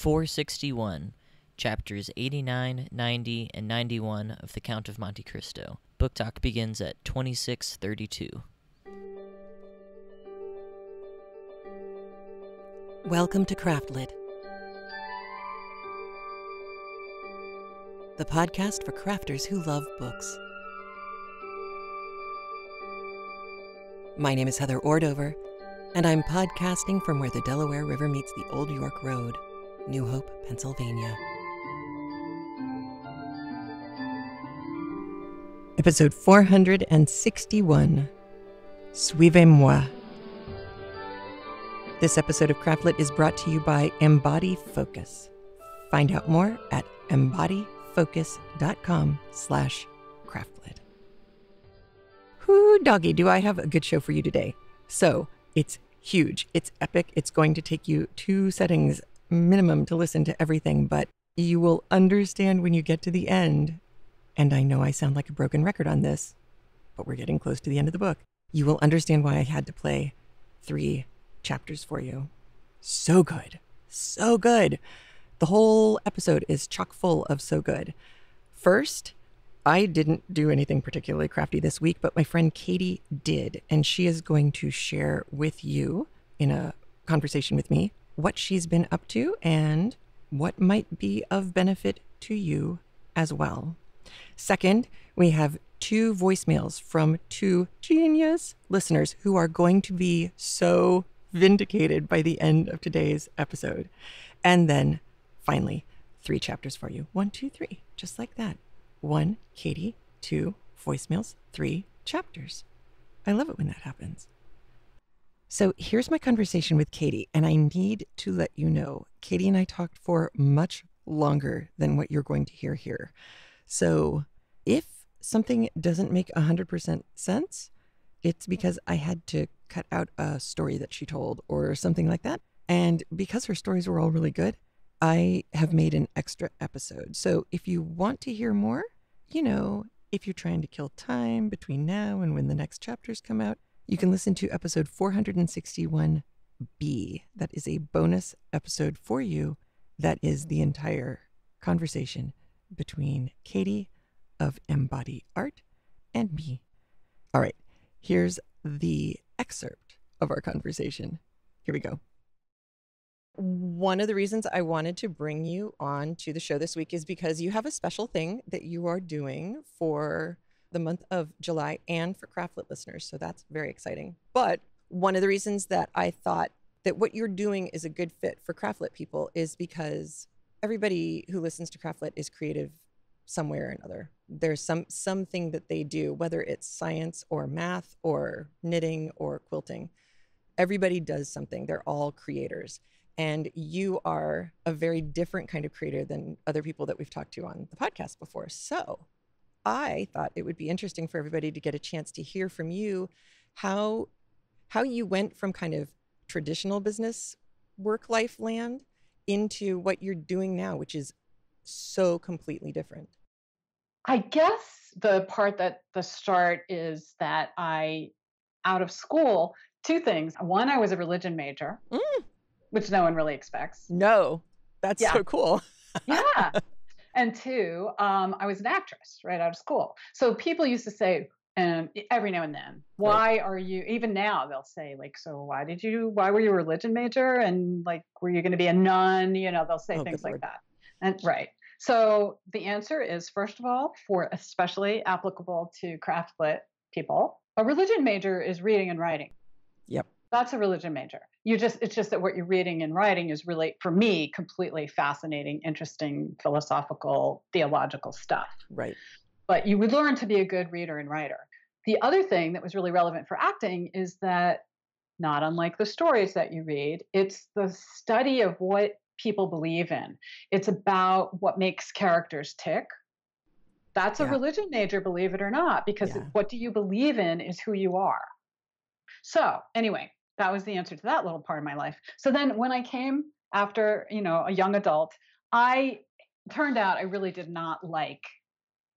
461, chapters 89, 90, and 91 of The Count of Monte Cristo. Book talk begins at 2632. Welcome to Craftlit, the podcast for crafters who love books. My name is Heather Ordover, and I'm podcasting from where the Delaware River meets the Old York Road, New Hope, Pennsylvania. Episode 461 Suivez-moi. This episode of Craftlit is brought to you by Embody Focus. Find out more at embodyfocus.com slash craftlit. Whoo, doggy, do I have a good show for you today. So, it's huge. It's epic. It's going to take you two settings minimum to listen to everything, but you will understand when you get to the end. And I know I sound like a broken record on this, but we're getting close to the end of the book. You will understand why I had to play three chapters for you. So good. So good. The whole episode is chock full of so good. First, I didn't do anything particularly crafty this week, but my friend Katie did. And she is going to share with you in a conversation with me what she's been up to and what might be of benefit to you as well. Second, we have two voicemails from two genius listeners who are going to be so vindicated by the end of today's episode. And then finally, three chapters for you. One, two, three, just like that. One, Katie, two, voicemails, three, chapters. I love it when that happens. So here's my conversation with Katie, and I need to let you know Katie and I talked for much longer than what you're going to hear here. So if something doesn't make 100% sense, it's because I had to cut out a story that she told or something like that. And because her stories were all really good, I have made an extra episode. So if you want to hear more, you know, if you're trying to kill time between now and when the next chapters come out, you can listen to episode 461B. That is a bonus episode for you. That is the entire conversation between Katie of Embody Art and me. All right, here's the excerpt of our conversation. Here we go. One of the reasons I wanted to bring you on to the show this week is because you have a special thing that you are doing for the month of July and for Craftlit listeners. So that's very exciting. But one of the reasons that I thought that what you're doing is a good fit for Craftlit people is because everybody who listens to Craftlit is creative somewhere or another. There's some something that they do, whether it's science or math or knitting or quilting. Everybody does something. They're all creators. And you are a very different kind of creator than other people that we've talked to on the podcast before. So I thought it would be interesting for everybody to get a chance to hear from you how how you went from kind of traditional business work life land into what you're doing now, which is so completely different. I guess the part that the start is that I out of school, two things. One, I was a religion major, mm. which no one really expects. No, that's yeah. so cool. yeah. And two, um, I was an actress right out of school. So people used to say, and every now and then, why right. are you, even now, they'll say, like, so why did you, why were you a religion major? And like, were you going to be a nun? You know, they'll say oh, things like Lord. that. And right. So the answer is, first of all, for especially applicable to craftlit people, a religion major is reading and writing. Yep. That's a religion major. You just it's just that what you're reading and writing is really for me completely fascinating interesting philosophical theological stuff. Right. But you would learn to be a good reader and writer. The other thing that was really relevant for acting is that not unlike the stories that you read it's the study of what people believe in. It's about what makes characters tick. That's a yeah. religion major believe it or not because yeah. what do you believe in is who you are. So anyway that was the answer to that little part of my life. So then when I came after, you know, a young adult, I turned out I really did not like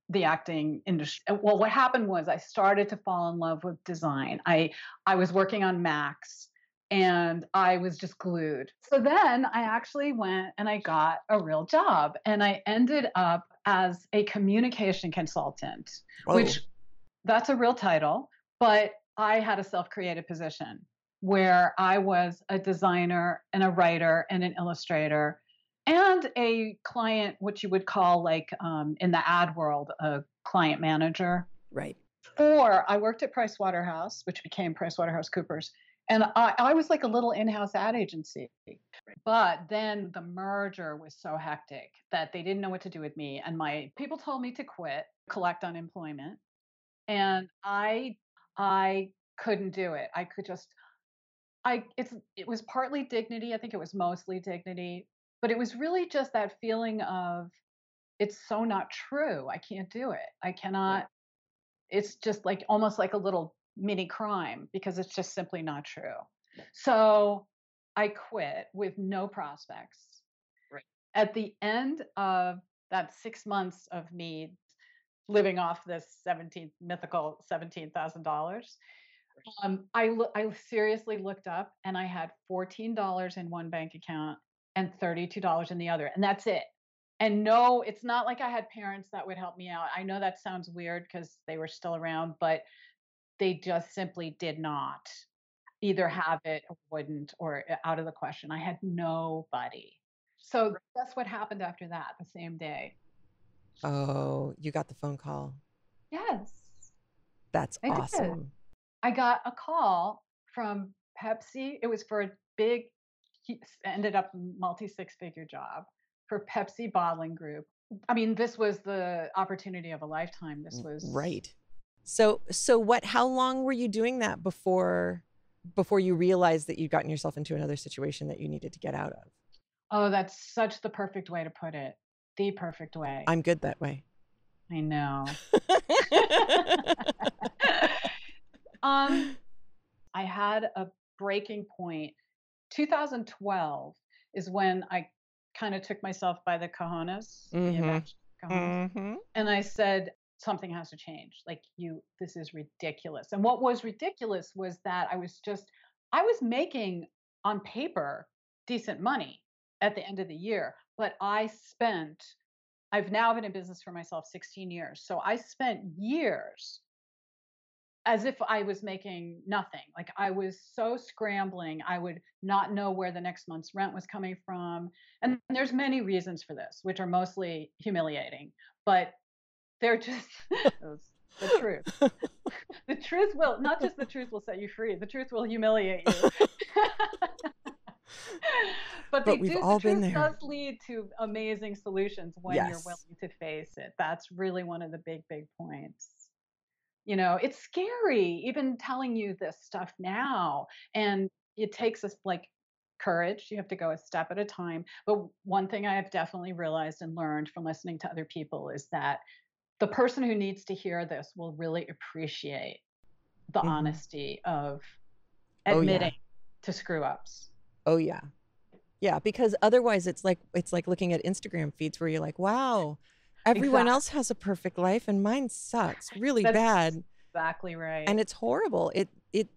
the acting industry. Uh, well, what happened was I started to fall in love with design. I I was working on Macs and I was just glued. So then I actually went and I got a real job and I ended up as a communication consultant, Whoa. which that's a real title, but I had a self created position where I was a designer and a writer and an illustrator and a client, what you would call like um, in the ad world, a client manager. right. Or I worked at Price Waterhouse, which became Price Waterhouse Coopers. And I, I was like a little in house ad agency. But then the merger was so hectic that they didn't know what to do with me. And my people told me to quit, collect unemployment. And I I couldn't do it. I could just I it's it was partly dignity. I think it was mostly dignity, but it was really just that feeling of it's so not true. I can't do it. I cannot it's just like almost like a little mini crime because it's just simply not true. So I quit with no prospects. Right. At the end of that six months of me living off this 17 mythical $17,000, um, I, lo- I seriously looked up and I had $14 in one bank account and $32 in the other. And that's it. And no, it's not like I had parents that would help me out. I know that sounds weird because they were still around, but they just simply did not either have it or wouldn't or uh, out of the question. I had nobody. So that's what happened after that the same day. Oh, you got the phone call. Yes. That's I did. I got a call from Pepsi. It was for a big, he ended up multi six figure job for Pepsi Bottling Group. I mean, this was the opportunity of a lifetime. This was Right. So so what how long were you doing that before before you realized that you'd gotten yourself into another situation that you needed to get out of? Oh, that's such the perfect way to put it. The perfect way. I'm good that way. I know. um, I had a breaking point. 2012 is when I kind of took myself by the cojones, the Mhm. imagined cojones, Mhm. and I said, something has to change. Like, you, this is ridiculous. And what was ridiculous was that I was just, I was making on paper decent money at the end of the year, but I spent, I've now been in business for myself 16 years. So I spent years as if I was making nothing. Like I was so scrambling, I would not know where the next month's rent was coming from. And there's many reasons for this, which are mostly humiliating, but they're just the truth. the truth will not just the truth will set you free. The truth will humiliate you. but, But they we've do, all the truth been there. does lead to amazing solutions when you're willing to face it. That's really one of the big, big points. You know, it's scary even telling you this stuff now. And it takes us like courage. You have to go a step at a time. But one thing I have definitely realized and learned from listening to other people is that the person who needs to hear this will really appreciate the Mhm. honesty of Oh, yeah. admitting to screw ups. Oh yeah. Yeah, because otherwise it's like it's like looking at Instagram feeds where you're like, "Wow, everyone Exact- else has a perfect life and mine sucks really That's bad." Exactly right. And it's horrible. It it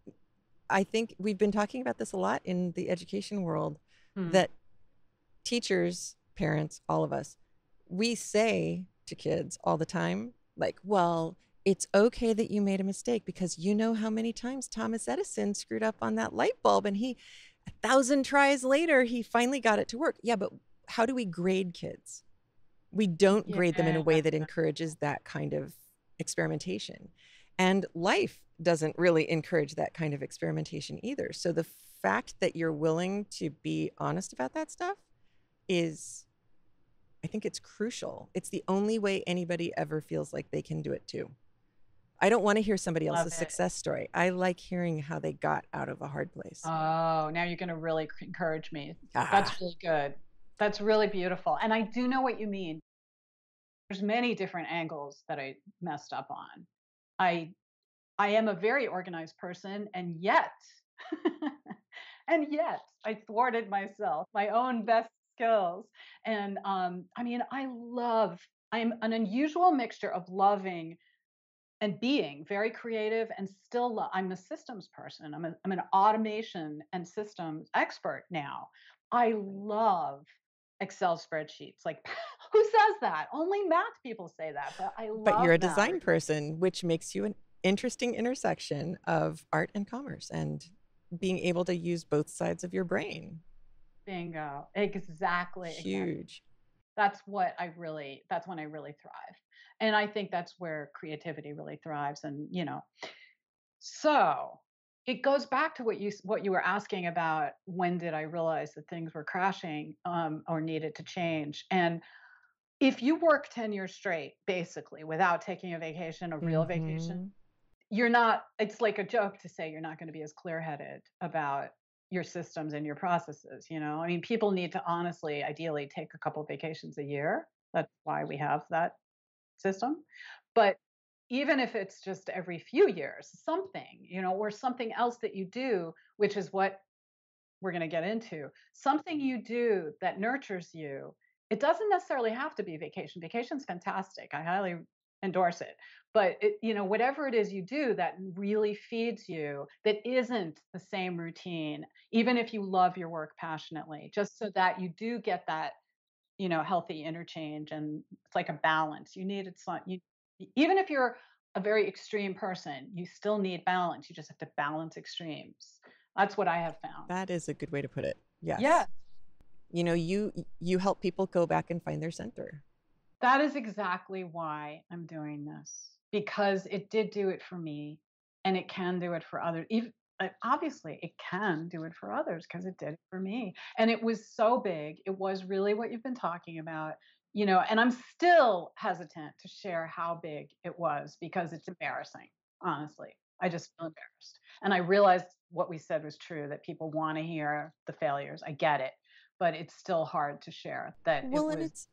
I think we've been talking about this a lot in the education world Hmm. that teachers, parents, all of us, we say to kids all the time, like, well, it's okay that you made a mistake because you know how many times Thomas Edison screwed up on that light bulb and he, a thousand tries later, he finally got it to work. Yeah, but how do we grade kids? We don't grade them in a way that encourages that kind of experimentation. And life doesn't really encourage that kind of experimentation either. So the fact that you're willing to be honest about that stuff is I think it's crucial. It's the only way anybody ever feels like they can do it too. I don't want to hear somebody Love else's it. success story. I like hearing how they got out of a hard place. Oh, now you're going to really encourage me. Ah. That's really good. That's really beautiful. And I do know what you mean. There's many different angles that I messed up on. I I am a very organized person and yet and yet I thwarted myself, my own best skills. And um I mean, I love I'm an unusual mixture of loving and being very creative and still lo- i'm a systems person I'm, a, I'm an automation and systems expert now i love excel spreadsheets like who says that only math people say that but i love But you're a that. design person, which makes you an interesting intersection of art and commerce and being able to use both sides of your brain. bingo exactly. Huge. that's what i really that's when i really thrive and i think that's where creativity really thrives and you know so it goes back to what you what you were asking about when did i realize that things were crashing um, or needed to change and if you work 10 years straight basically without taking a vacation a real vacation Mhm. you're not it's like a joke to say you're not going to be as clear-headed about your systems and your processes you know i mean people need to honestly ideally take a couple vacations a year that's why we have that system but even if it's just every few years something you know or something else that you do which is what we're going to get into something you do that nurtures you it doesn't necessarily have to be vacation. Vacation's fantastic. I highly endorse it. But it, you know whatever it is you do that really feeds you that isn't the same routine even if you love your work passionately just so that you do get that you know healthy interchange and it's like a balance. You need it's not you even if you're a very extreme person you still need balance you just have to balance extremes that's what i have found That is a good way to put it. Yes. yeah You know, you you help people go back and find their center. that is exactly why i'm doing this because it did do it for me and it can do it for others even uh, obviously it can do it for others because it did it for me and it was so big it was really what you've been talking about you know and i'm still hesitant to share how big it was because it's embarrassing honestly. I just feel embarrassed. And i realized what we said was true that people want to hear the failures. I get it but it's still hard to share that Well, it and it's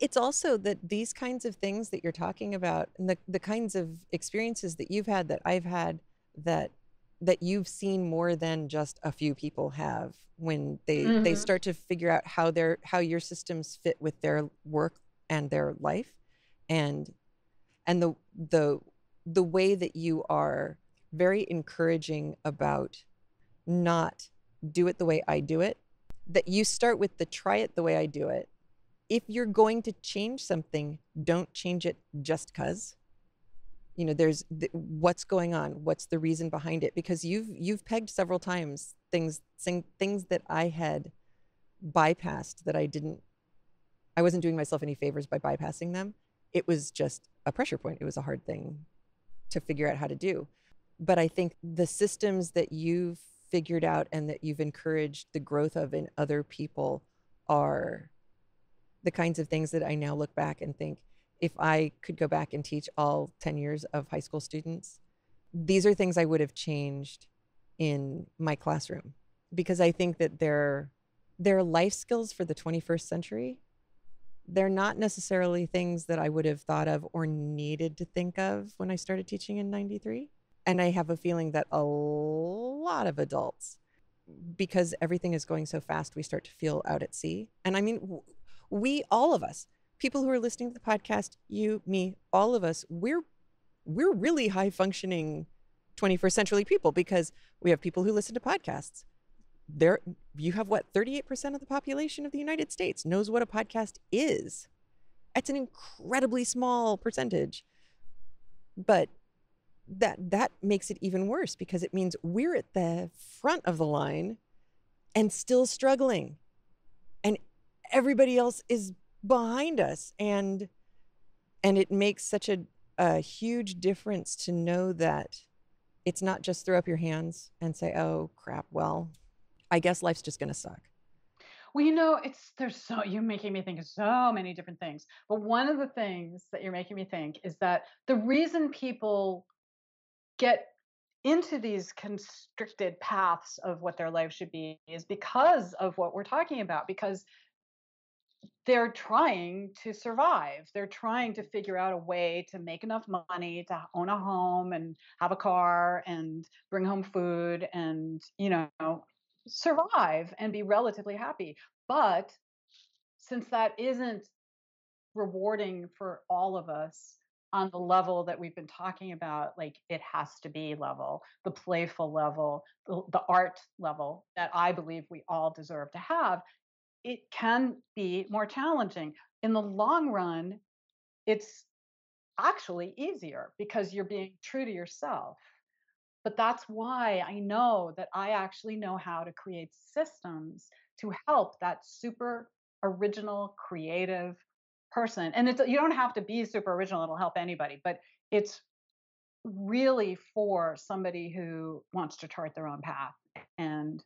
it's also that these kinds of things that you're talking about and the the kinds of experiences that you've had that I've had that that you've seen more than just a few people have when they they Mhm. start to figure out how their how your systems fit with their work and their life and and the the the way that you are very encouraging about not do it the way I do it that you start with the try it the way I do it if you're going to change something, don't change it just cuz. You know, there's th- what's going on, what's the reason behind it because you've you've pegged several times things thing, things that I had bypassed that I didn't I wasn't doing myself any favors by bypassing them. It was just a pressure point. It was a hard thing to figure out how to do. But I think the systems that you've figured out and that you've encouraged the growth of in other people are the kinds of things that I now look back and think if I could go back and teach all 10 years of high school students, these are things I would have changed in my classroom because I think that they're they're life skills for the 21st century. They're not necessarily things that I would have thought of or needed to think of when I started teaching in 93. And I have a feeling that a lot of adults because everything is going so fast, we start to feel out at sea. And I mean, we all of us people who are listening to the podcast you me all of us we're we're really high functioning 21st century people because we have people who listen to podcasts. There you have what 38% of the population of the united states knows what a podcast is. It's an incredibly small percentage. But that that makes it even worse because it means we're at the front of the line and still struggling. And everybody else is behind us and and it makes such a, a huge difference to know that it's not just throw up your hands and say oh crap well i guess life's just going to suck Well, you know, it's there's so you're making me think of so many different things. But one of the things that you're making me think is that the reason people get into these constricted paths of what their life should be is because of what we're talking about because they're trying to survive. They're trying to figure out a way to make enough money to own a home and have a car and bring home food and, you know, survive and be relatively happy. But since that isn't rewarding for all of us, on the level that we've been talking about, like it has to be level, the playful level, the, the art level that I believe we all deserve to have, it can be more challenging. In the long run, it's actually easier because you're being true to yourself. But that's why I know that I actually know how to create systems to help that super original, creative person. And it's, you don't have to be super original, it'll help anybody, but it's really for somebody who wants to chart their own path. And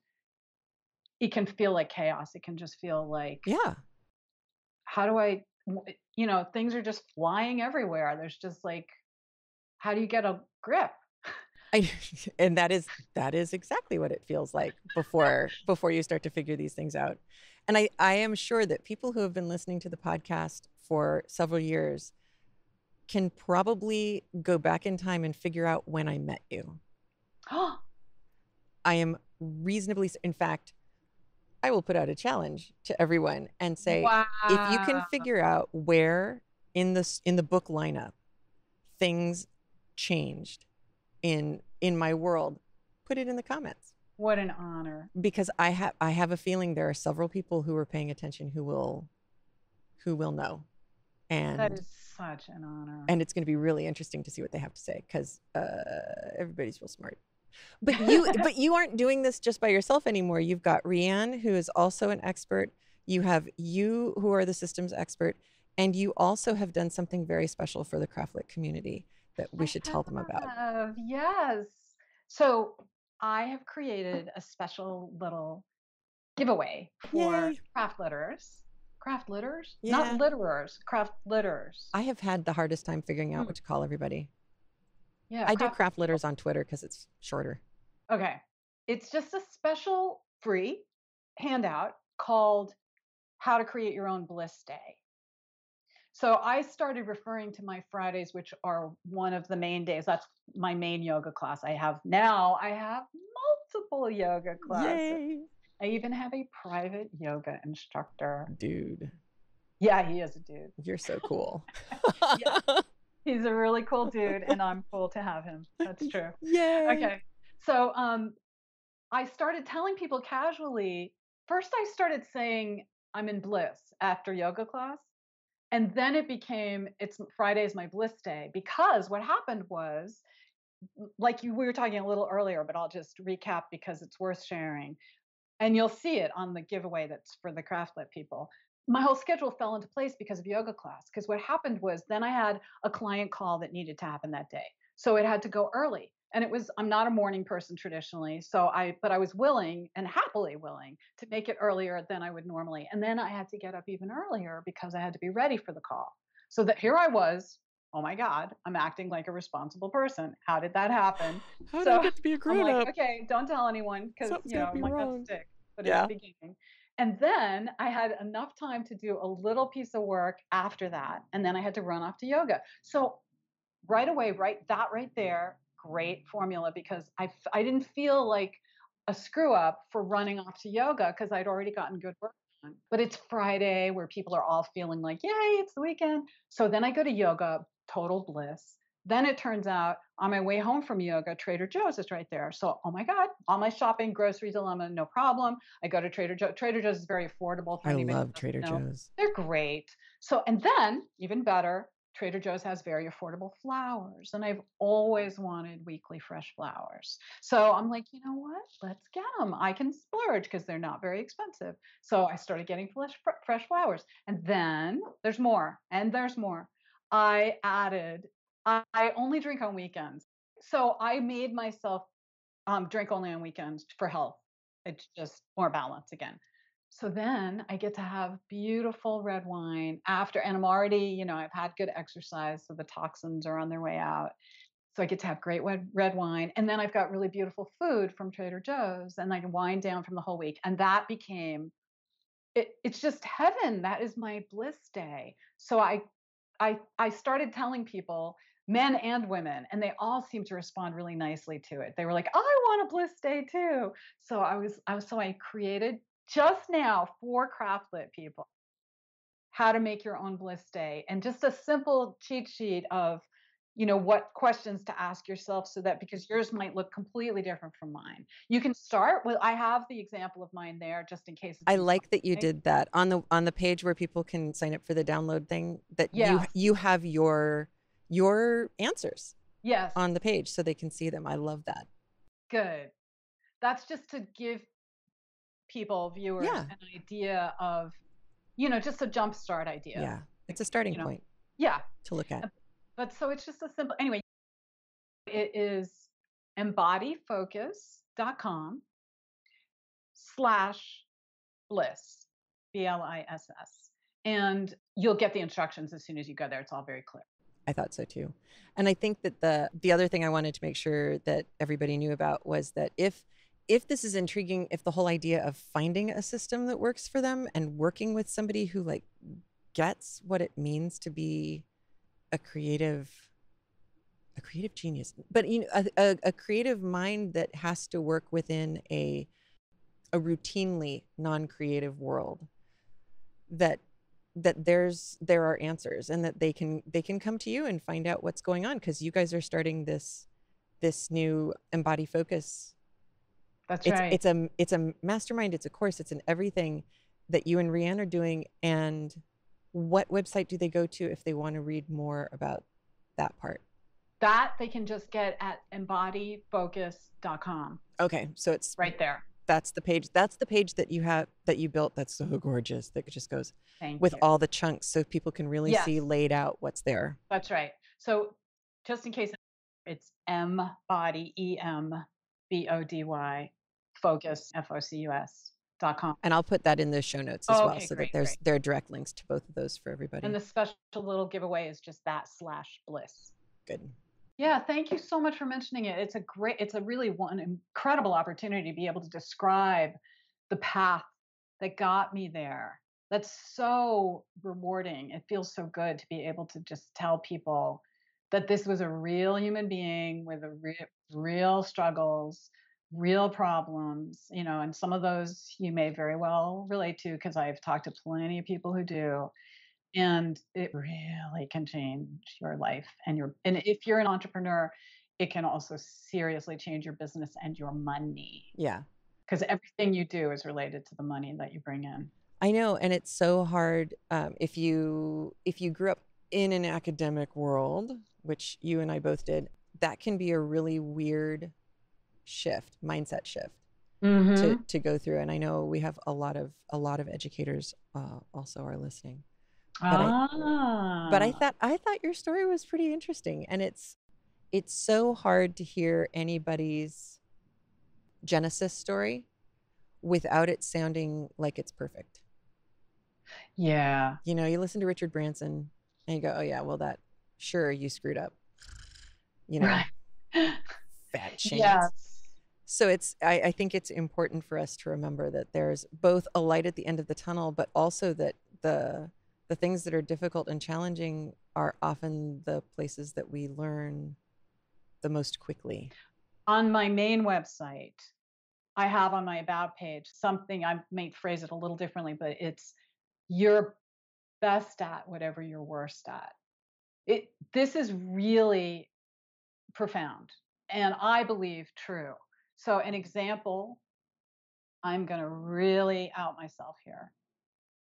it can feel like chaos. It can just feel like, Yeah. how do I, eh, you know, things are just flying everywhere. There's just like, how do you get a grip? I, and that is that is exactly what it feels like before before you start to figure these things out. And I, I am sure that people who have been listening to the podcast for several years can probably go back in time and figure out when I met you. I am reasonably in fact, I will put out a challenge to everyone and say wow. if you can figure out where in this in the book lineup things changed in in my world put it in the comments What an honor. because i have i have a feeling there are several people who are paying attention who will who will know and is such an honor. and it's going to be really interesting to see what they have to say because uh, everybody's real smart but you but you aren't doing this just by yourself anymore you've got Rianne who is also an expert you have you who are the systems expert and you also have done something very special for the craftlit community that we I should tell them about Yes. So I have created a special little giveaway for Yay. craft litters. Craft litters? Yeah. Not litterers, craft litters. i have had the hardest time figuring out Hmm. what to call everybody yeah, i do craft litters on twitter because it's shorter Okay. It's just a special free handout called How to Create Your Own Bliss Day. So I started referring to my Fridays, which are one of the main days. That's my main yoga class. I have now, I have multiple yoga classes. Yay. I even have a private yoga instructor. dude Yeah, he is a dude. you're so cool He's a really cool dude, and I'm cool to have him. That's true. Yay. okay so um i started telling people casually first i started saying i'm in bliss after yoga class and then it became it's friday is my bliss day because what happened was like you we were talking a little earlier but i'll just recap because it's worth sharing and you'll see it on the giveaway that's for the craftlit people my whole schedule fell into place because of yoga class because what happened was then i had a client call that needed to happen that day so it had to go early and it was i'm not a morning person traditionally so i but i was willing and happily willing to make it earlier than i would normally and then i had to get up even earlier because i had to be ready for the call so that here i was oh my god i'm acting like a responsible person how did that happen How did So, I get to be a grown like up? okay don't tell anyone because you know be wrong. not stick but Yeah. it's beginning and then i had enough time to do a little piece of work after that and then i had to run off to yoga so right away, right that right there, great formula because I, I didn't feel like a screw up for running off to yoga because I'd already gotten good work done. But it's Friday where people are all feeling like, yay, it's the weekend. So then I go to yoga, total bliss. Then it turns out on my way home from yoga, Trader Joe's is right there. So, oh my God, all my shopping, grocery dilemma, no problem. I go to Trader Joe's. Trader Joe's is very affordable. For I love Trader know. Joe's. They're great. So, and then even better, Trader Joe's has very affordable flowers. And I've always wanted weekly fresh flowers. So I'm like, you know what? Let's get them. I can splurge because they're not very expensive. So I started getting fresh, fresh flowers. And then there's more, and there's more. I added, I, only drink on weekends. So I made myself um, drink only on weekends for health. It's just more balance again. So then I get to have beautiful red wine after, and I'm already, you know, I've had good exercise, so the toxins are on their way out. So I get to have great red, red wine. And then I've got really beautiful food from Trader Joe's, and I can wind down from the whole week. And that became, it, it's just heaven. That is my bliss day. So I, I, I started telling people, men and women, and they all seemed to respond really nicely to it. They were like, I want a bliss day too. So I was, I was, so I created just now for craftlit people how to make your own bliss day and just a simple cheat sheet of you know what questions to ask yourself so that because yours might look completely different from mine you can start with i have the example of mine there just in case I like that you did that on the on the page where people can sign up for the download thing that you you have your your answers yes on the page so they can see them. I love that. good that's just to give people viewers Yeah. an idea of you know just a jump start idea Yeah. It's a starting you know. point yeah to look at. but so it's just a simple anyway it is embodyfocus.com slash bliss b-l-i-s-s and you'll get the instructions as soon as you go there it's all very clear I thought so too. And I think that the the other thing I wanted to make sure that everybody knew about was that if if this is intriguing, if the whole idea of finding a system that works for them and working with somebody who like gets what it means to be a creative a creative genius, but you know a, a, a creative mind that has to work within a a routinely non-creative world that that there's there are answers and that they can they can come to you and find out what's going on because you guys are starting this this new embody focus. That's it's right. it's a it's a mastermind it's a course it's an everything that you and Rianne are doing and what website do they go to if they want to read more about that part? That they can just get at embodyfocus.com okay so it's right there that's the page that's the page that you have that you built that's so gorgeous that just goes thank with you all the chunks so people can really see laid out what's there That's right. So just in case it's M body E M B O D Y focus F O C U S dot com. And I'll put that in the show notes as well, Okay, so great, that there's great. there are direct links to both of those for everybody. And the special little giveaway is just that slash bliss. Good. Yeah, thank you so much for mentioning it. It's a great, it's a really one incredible opportunity to be able to describe the path that got me there. That's so rewarding. It feels so good to be able to just tell people that this was a real human being with a real, real struggles, real problems, you know, and some of those you may very well relate to because I've talked to plenty of people who do and it really can change your life and your and if you're an entrepreneur it can also seriously change your business and your money Yeah. because everything you do is related to the money that you bring in I know, and it's so hard um, if you if you grew up in an academic world, which you and I both did. That can be a really weird shift, mindset shift to to go through. And I know we have a lot of a lot of educators uh, also are listening. But I- But I Ah. thought I thought your story was pretty interesting, and it's it's so hard to hear anybody's genesis story without it sounding like it's perfect. yeah You know, you listen to Richard Branson and you go, "Oh yeah, well that sure you screwed up." You know, right fat chance. yes So it's I, I think it's important for us to remember that there's both a light at the end of the tunnel, but also that the the things that are difficult and challenging are often the places that we learn the most quickly. on my main website i have on my about page something i may phrase it a little differently but it's you're best at whatever you're worst at. It this is really profound and i believe true. So an example i'm going to really out myself here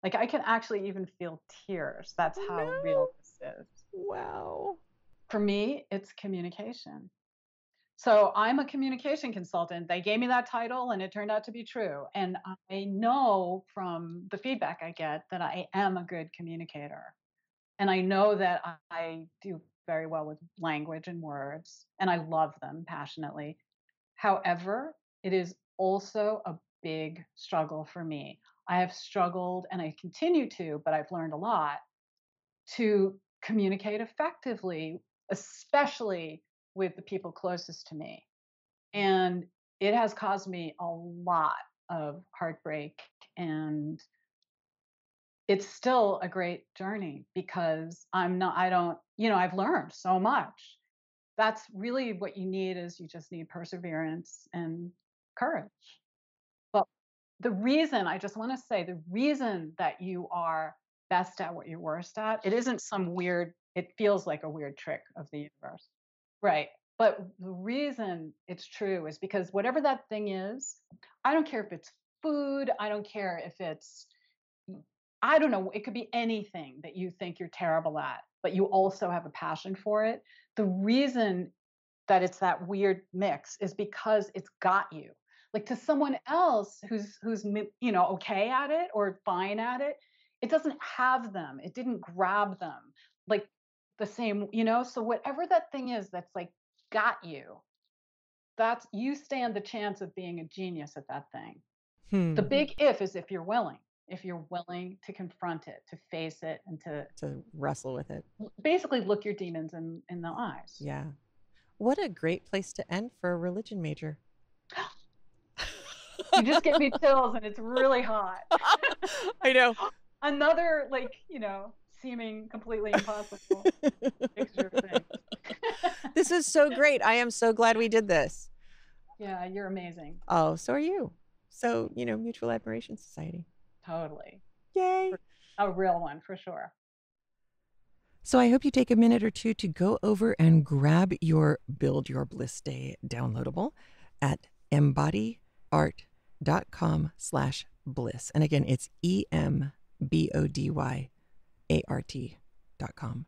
like i can actually even feel tears that's oh, how No. real this is Wow. for me, it's communication. So I'm a communication consultant. They gave me that title and it turned out to be true. And I know from the feedback I get that I am a good communicator. And I know that I- I do very well with language and words, and I love them passionately. However, it is also a big struggle for me. I have struggled and I continue to, but I've learned a lot to communicate effectively, especially with the people closest to me. And it has caused me a lot of heartbreak and it's still a great journey because I'm not I don't, you know, I've learned so much. That's really what you need is you just need perseverance and courage. The reason I just want to say the reason that you are best at what you're worst at. It isn't some weird, it feels like a weird trick of the universe. Right. But the reason it's true is because whatever that thing is, I don't care if it's food, I don't care if it's, I don't know, it could be anything that you think you're terrible at, but you also have a passion for it. The reason that it's that weird mix is because it's got you like to someone else who's who's you know okay at it or fine at it it doesn't have them it didn't grab them like the same you know? So whatever that thing is that's like got you that's you stand the chance of being a genius at that thing. Hmm. the big if is if you're willing if you're willing to confront it to face it and to to wrestle with it. basically look your demons in in the eyes. Yeah. What a great place to end for a religion major you just get me chills and it's really hot. I know. Another like, you know, seeming completely impossible this is so great. I am so glad we did this. Yeah, you're amazing. Oh, so are you. So, you know, Mutual Admiration Society. Totally. Yay. A real one for sure. So I hope you take a minute or two to go over and grab your Build Your Bliss Day downloadable at embody art dot com slash bliss. And again, it's E M B O D Y A R T dot com.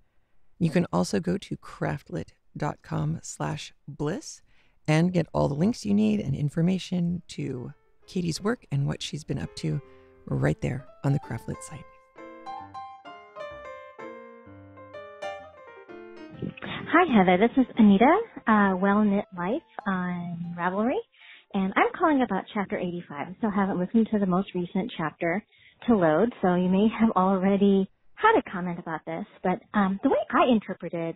You can also go to craftlit dot com slash bliss and get all the links you need and information to Katie's work and what she's been up to right there on the Craftlit site. Hi, Heather. This is Anita, uh, Well Knit Life on Ravelry and I'm calling about chapter 85. I still haven't listened to the most recent chapter to load, so you may have already had a comment about this, but um, the way I interpreted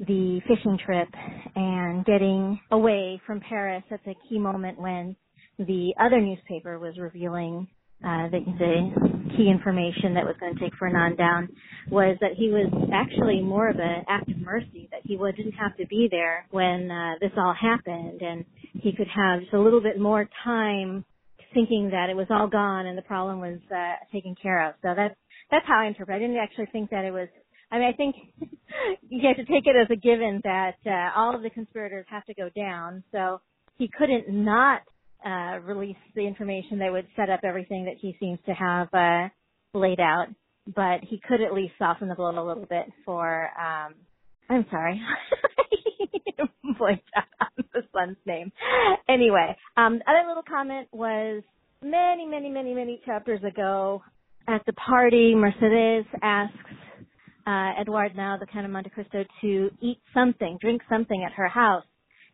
the fishing trip and getting away from Paris at the key moment when the other newspaper was revealing uh, the, the key information that was going to take Fernand down was that he was actually more of an act of mercy, that he didn't have to be there when uh, this all happened, and he could have just a little bit more time thinking that it was all gone and the problem was uh, taken care of. So that's that's how I interpret. It. I didn't actually think that it was. I mean, I think you have to take it as a given that uh, all of the conspirators have to go down. So he couldn't not uh, release the information that would set up everything that he seems to have uh, laid out. But he could at least soften the blow a little bit for. Um, I'm sorry, blanked out on the son's name. Anyway, um, the other little comment was many, many, many, many chapters ago at the party. Mercedes asks uh, Edouard now, the Count of Monte Cristo, to eat something, drink something at her house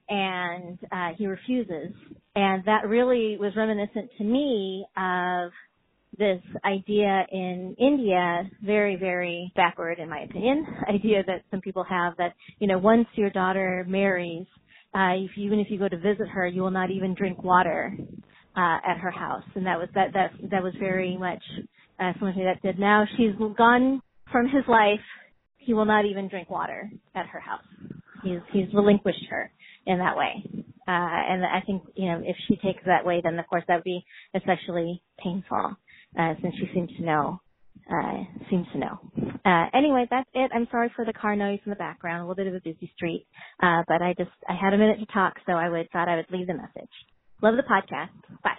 and uh, he refuses. And that really was reminiscent to me of this idea in India, very, very backward in my opinion, idea that some people have that, you know, once your daughter marries, uh, if even if you go to visit her, you will not even drink water, uh, at her house. And that was, that, that, that was very much, uh, something that did. Now she's gone from his life. He will not even drink water at her house. He's, he's relinquished her in that way. Uh, and I think, you know, if she takes that way, then of course that would be especially painful, uh, since she seems to know, uh, seems to know. Uh, anyway, that's it. I'm sorry for the car noise in the background, a little bit of a busy street, uh, but I just, I had a minute to talk, so I would, thought I would leave the message. Love the podcast. Bye.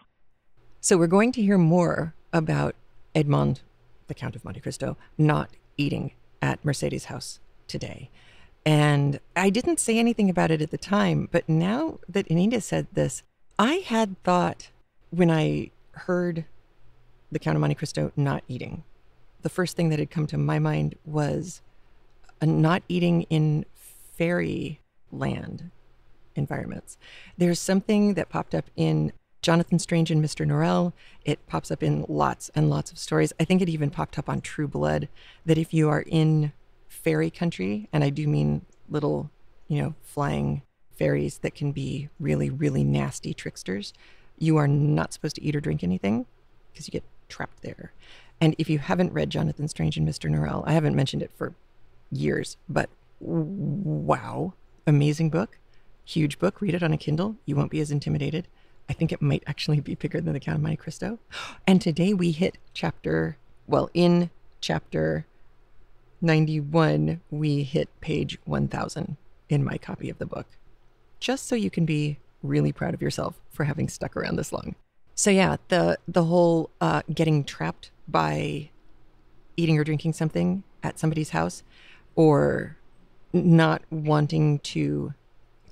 So we're going to hear more about Edmond, the Count of Monte Cristo, not eating at Mercedes' house today. And I didn't say anything about it at the time, but now that Anita said this, I had thought when I heard the Count of Monte Cristo not eating, the first thing that had come to my mind was not eating in fairy land environments. There's something that popped up in Jonathan Strange and Mr. Norrell. It pops up in lots and lots of stories. I think it even popped up on True Blood that if you are in fairy country, and I do mean little, you know, flying fairies that can be really, really nasty tricksters, you are not supposed to eat or drink anything because you get trapped there. And if you haven't read Jonathan Strange and Mr. Norrell, I haven't mentioned it for years, but wow, amazing book, huge book. Read it on a Kindle. You won't be as intimidated. I think it might actually be bigger than the Count of Monte Cristo. And today we hit chapter, well, in chapter 91, we hit page 1000 in my copy of the book. Just so you can be really proud of yourself for having stuck around this long. So yeah, the the whole uh, getting trapped by eating or drinking something at somebody's house, or not wanting to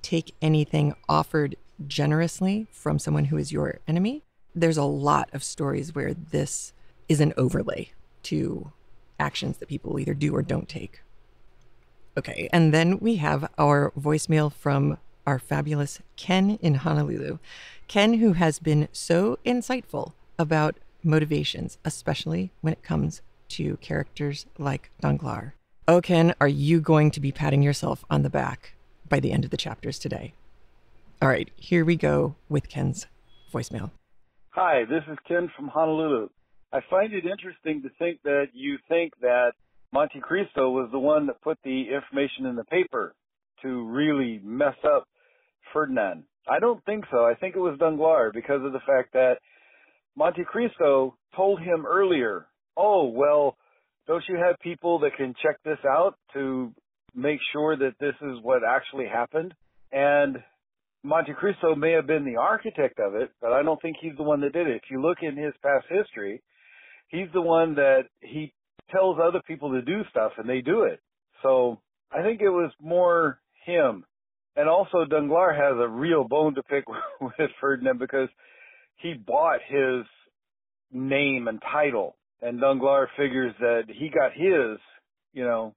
take anything offered generously from someone who is your enemy. There's a lot of stories where this is an overlay to actions that people either do or don't take. Okay, and then we have our voicemail from our fabulous Ken in Honolulu. Ken, who has been so insightful about motivations, especially when it comes to characters like Danglars. Oh, Ken, are you going to be patting yourself on the back by the end of the chapters today? All right, here we go with Ken's voicemail. Hi, this is Ken from Honolulu. I find it interesting to think that you think that Monte Cristo was the one that put the information in the paper to really mess up Ferdinand. I don't think so. I think it was Danglars because of the fact that Monte Cristo told him earlier, oh, well, don't you have people that can check this out to make sure that this is what actually happened? And Monte Cristo may have been the architect of it, but I don't think he's the one that did it. If you look in his past history, he's the one that he tells other people to do stuff and they do it. So I think it was more him. And also Danglars has a real bone to pick with Ferdinand because he bought his name and title and Danglars figures that he got his, you know,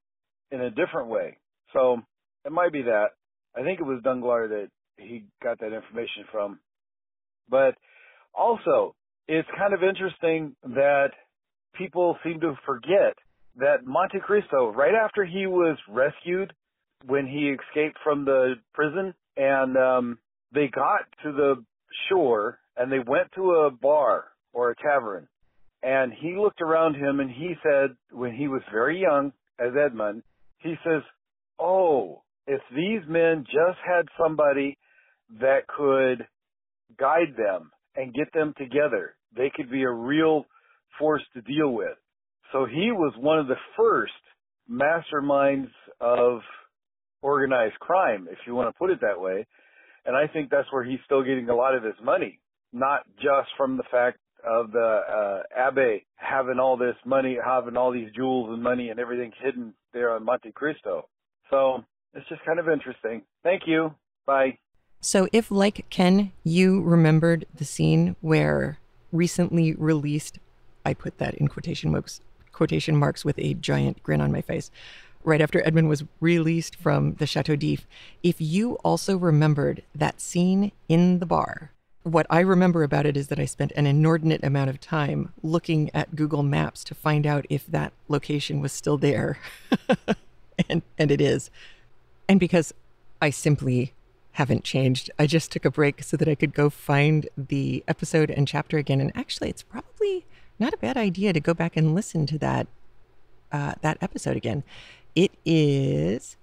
in a different way. So it might be that. I think it was Danglars that he got that information from. But also, it's kind of interesting that people seem to forget that Monte Cristo, right after he was rescued, when he escaped from the prison, and um, they got to the shore and they went to a bar or a tavern, and he looked around him and he said, when he was very young, as Edmond, he says, "Oh, if these men just had somebody that could guide them and get them together, they could be a real force to deal with. So he was one of the first masterminds of organized crime, if you want to put it that way. And I think that's where he's still getting a lot of his money, not just from the fact of the uh, Abbe having all this money, having all these jewels and money and everything hidden there on Monte Cristo. So it's just kind of interesting. Thank you. Bye. So, if like Ken, you remembered the scene where recently released I put that in quotation marks, quotation marks with a giant grin on my face. Right after Edmond was released from the Chateau d'If, if you also remembered that scene in the bar, what I remember about it is that I spent an inordinate amount of time looking at Google Maps to find out if that location was still there. and and it is. And because I simply haven't changed, I just took a break so that I could go find the episode and chapter again. And actually, it's probably not a bad idea to go back and listen to that uh, that episode again. It is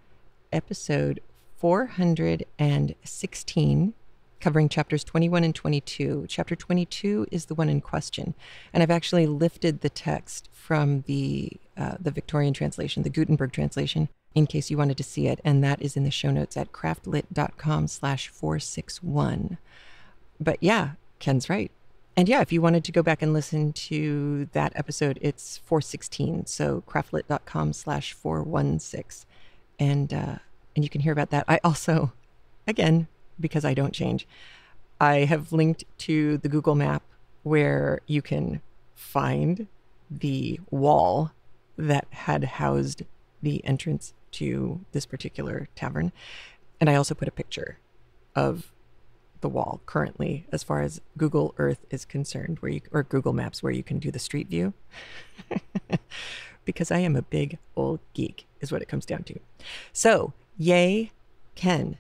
episode 416 covering chapters 21 and 22. Chapter 22 is the one in question, and I've actually lifted the text from the uh, the Victorian translation, the Gutenberg translation, in case you wanted to see it, and that is in the show notes at craftlit.com/slash 461. But yeah, Ken's right. And yeah, if you wanted to go back and listen to that episode, it's 416. So craftlit.com slash 416. And, uh, and you can hear about that. I also, again, because I don't change, I have linked to the Google map where you can find the wall that had housed the entrance to this particular tavern. And I also put a picture of the wall currently as far as Google Earth is concerned, where you or Google Maps where you can do the street view. because I am a big old geek is what it comes down to. So, yay, Ken.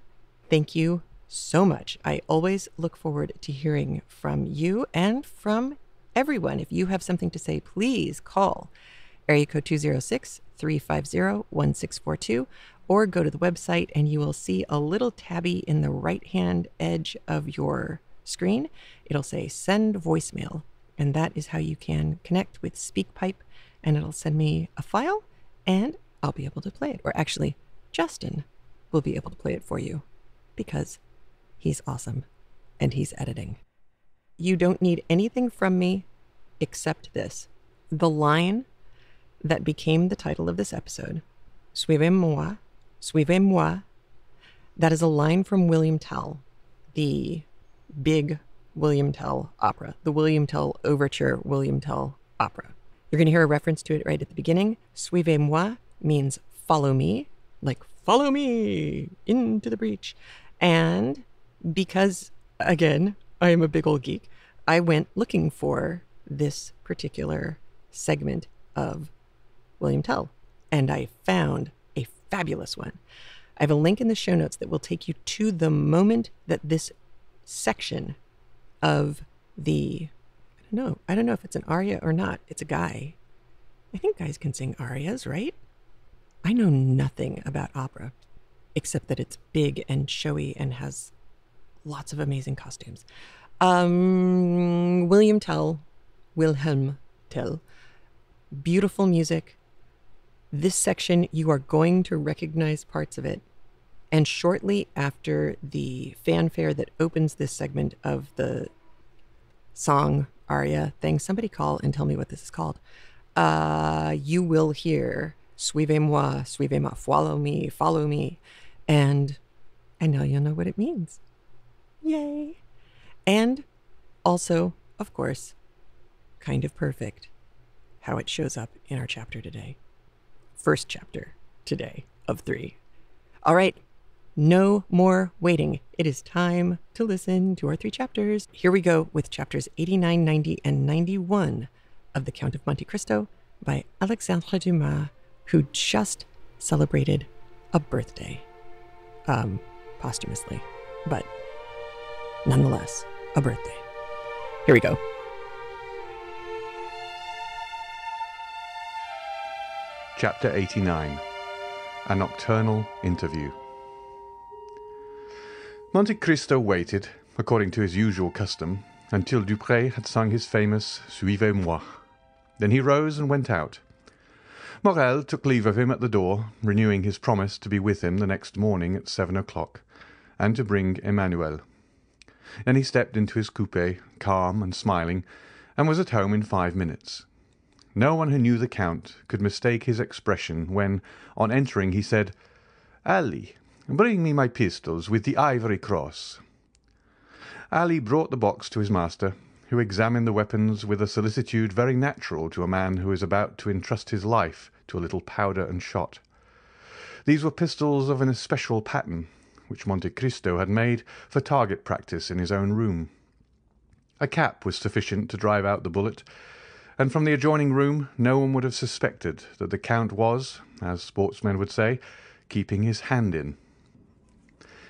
Thank you so much. I always look forward to hearing from you and from everyone. If you have something to say, please call area code 206 350 1642 or go to the website and you will see a little tabby in the right hand edge of your screen. It'll say send voicemail, and that is how you can connect with SpeakPipe and it'll send me a file and I'll be able to play it. Or actually, Justin will be able to play it for you because he's awesome and he's editing. You don't need anything from me except this. The line that became the title of this episode, Suivez-moi, Suivez-moi, that is a line from William Tell, the big William Tell opera, the William Tell Overture William Tell opera. You're going to hear a reference to it right at the beginning. Suivez-moi means follow me, like follow me into the breach. And because, again, I am a big old geek, I went looking for this particular segment of William Tell, and I found fabulous one. I have a link in the show notes that will take you to the moment that this section of the I don't know. I don't know if it's an aria or not. It's a guy. I think guys can sing arias, right? I know nothing about opera except that it's big and showy and has lots of amazing costumes. Um, William Tell, Wilhelm Tell, beautiful music. This section, you are going to recognize parts of it. And shortly after the fanfare that opens this segment of the song aria thing, somebody call and tell me what this is called. Uh, you will hear Suivez-moi, suivez-moi, follow me, follow me. And I know you'll know what it means. Yay. And also, of course, kind of perfect how it shows up in our chapter today. First chapter today of three. All right, no more waiting. It is time to listen to our three chapters. Here we go with chapters 89, 90, and 91 of The Count of Monte Cristo by Alexandre Dumas, who just celebrated a birthday. Um, posthumously, but nonetheless, a birthday. Here we go. Chapter 89 A Nocturnal Interview. Monte Cristo waited, according to his usual custom, until Dupré had sung his famous Suivez-moi. Then he rose and went out. Morrel took leave of him at the door, renewing his promise to be with him the next morning at seven o'clock, and to bring Emmanuel. Then he stepped into his coupé, calm and smiling, and was at home in five minutes. No one who knew the Count could mistake his expression when, on entering, he said, "Ali, bring me my pistols with the ivory cross." Ali brought the box to his master, who examined the weapons with a solicitude very natural to a man who is about to entrust his life to a little powder and shot. These were pistols of an especial pattern, which Monte Cristo had made for target practice in his own room. A cap was sufficient to drive out the bullet and from the adjoining room no one would have suspected that the Count was, as sportsmen would say, keeping his hand in.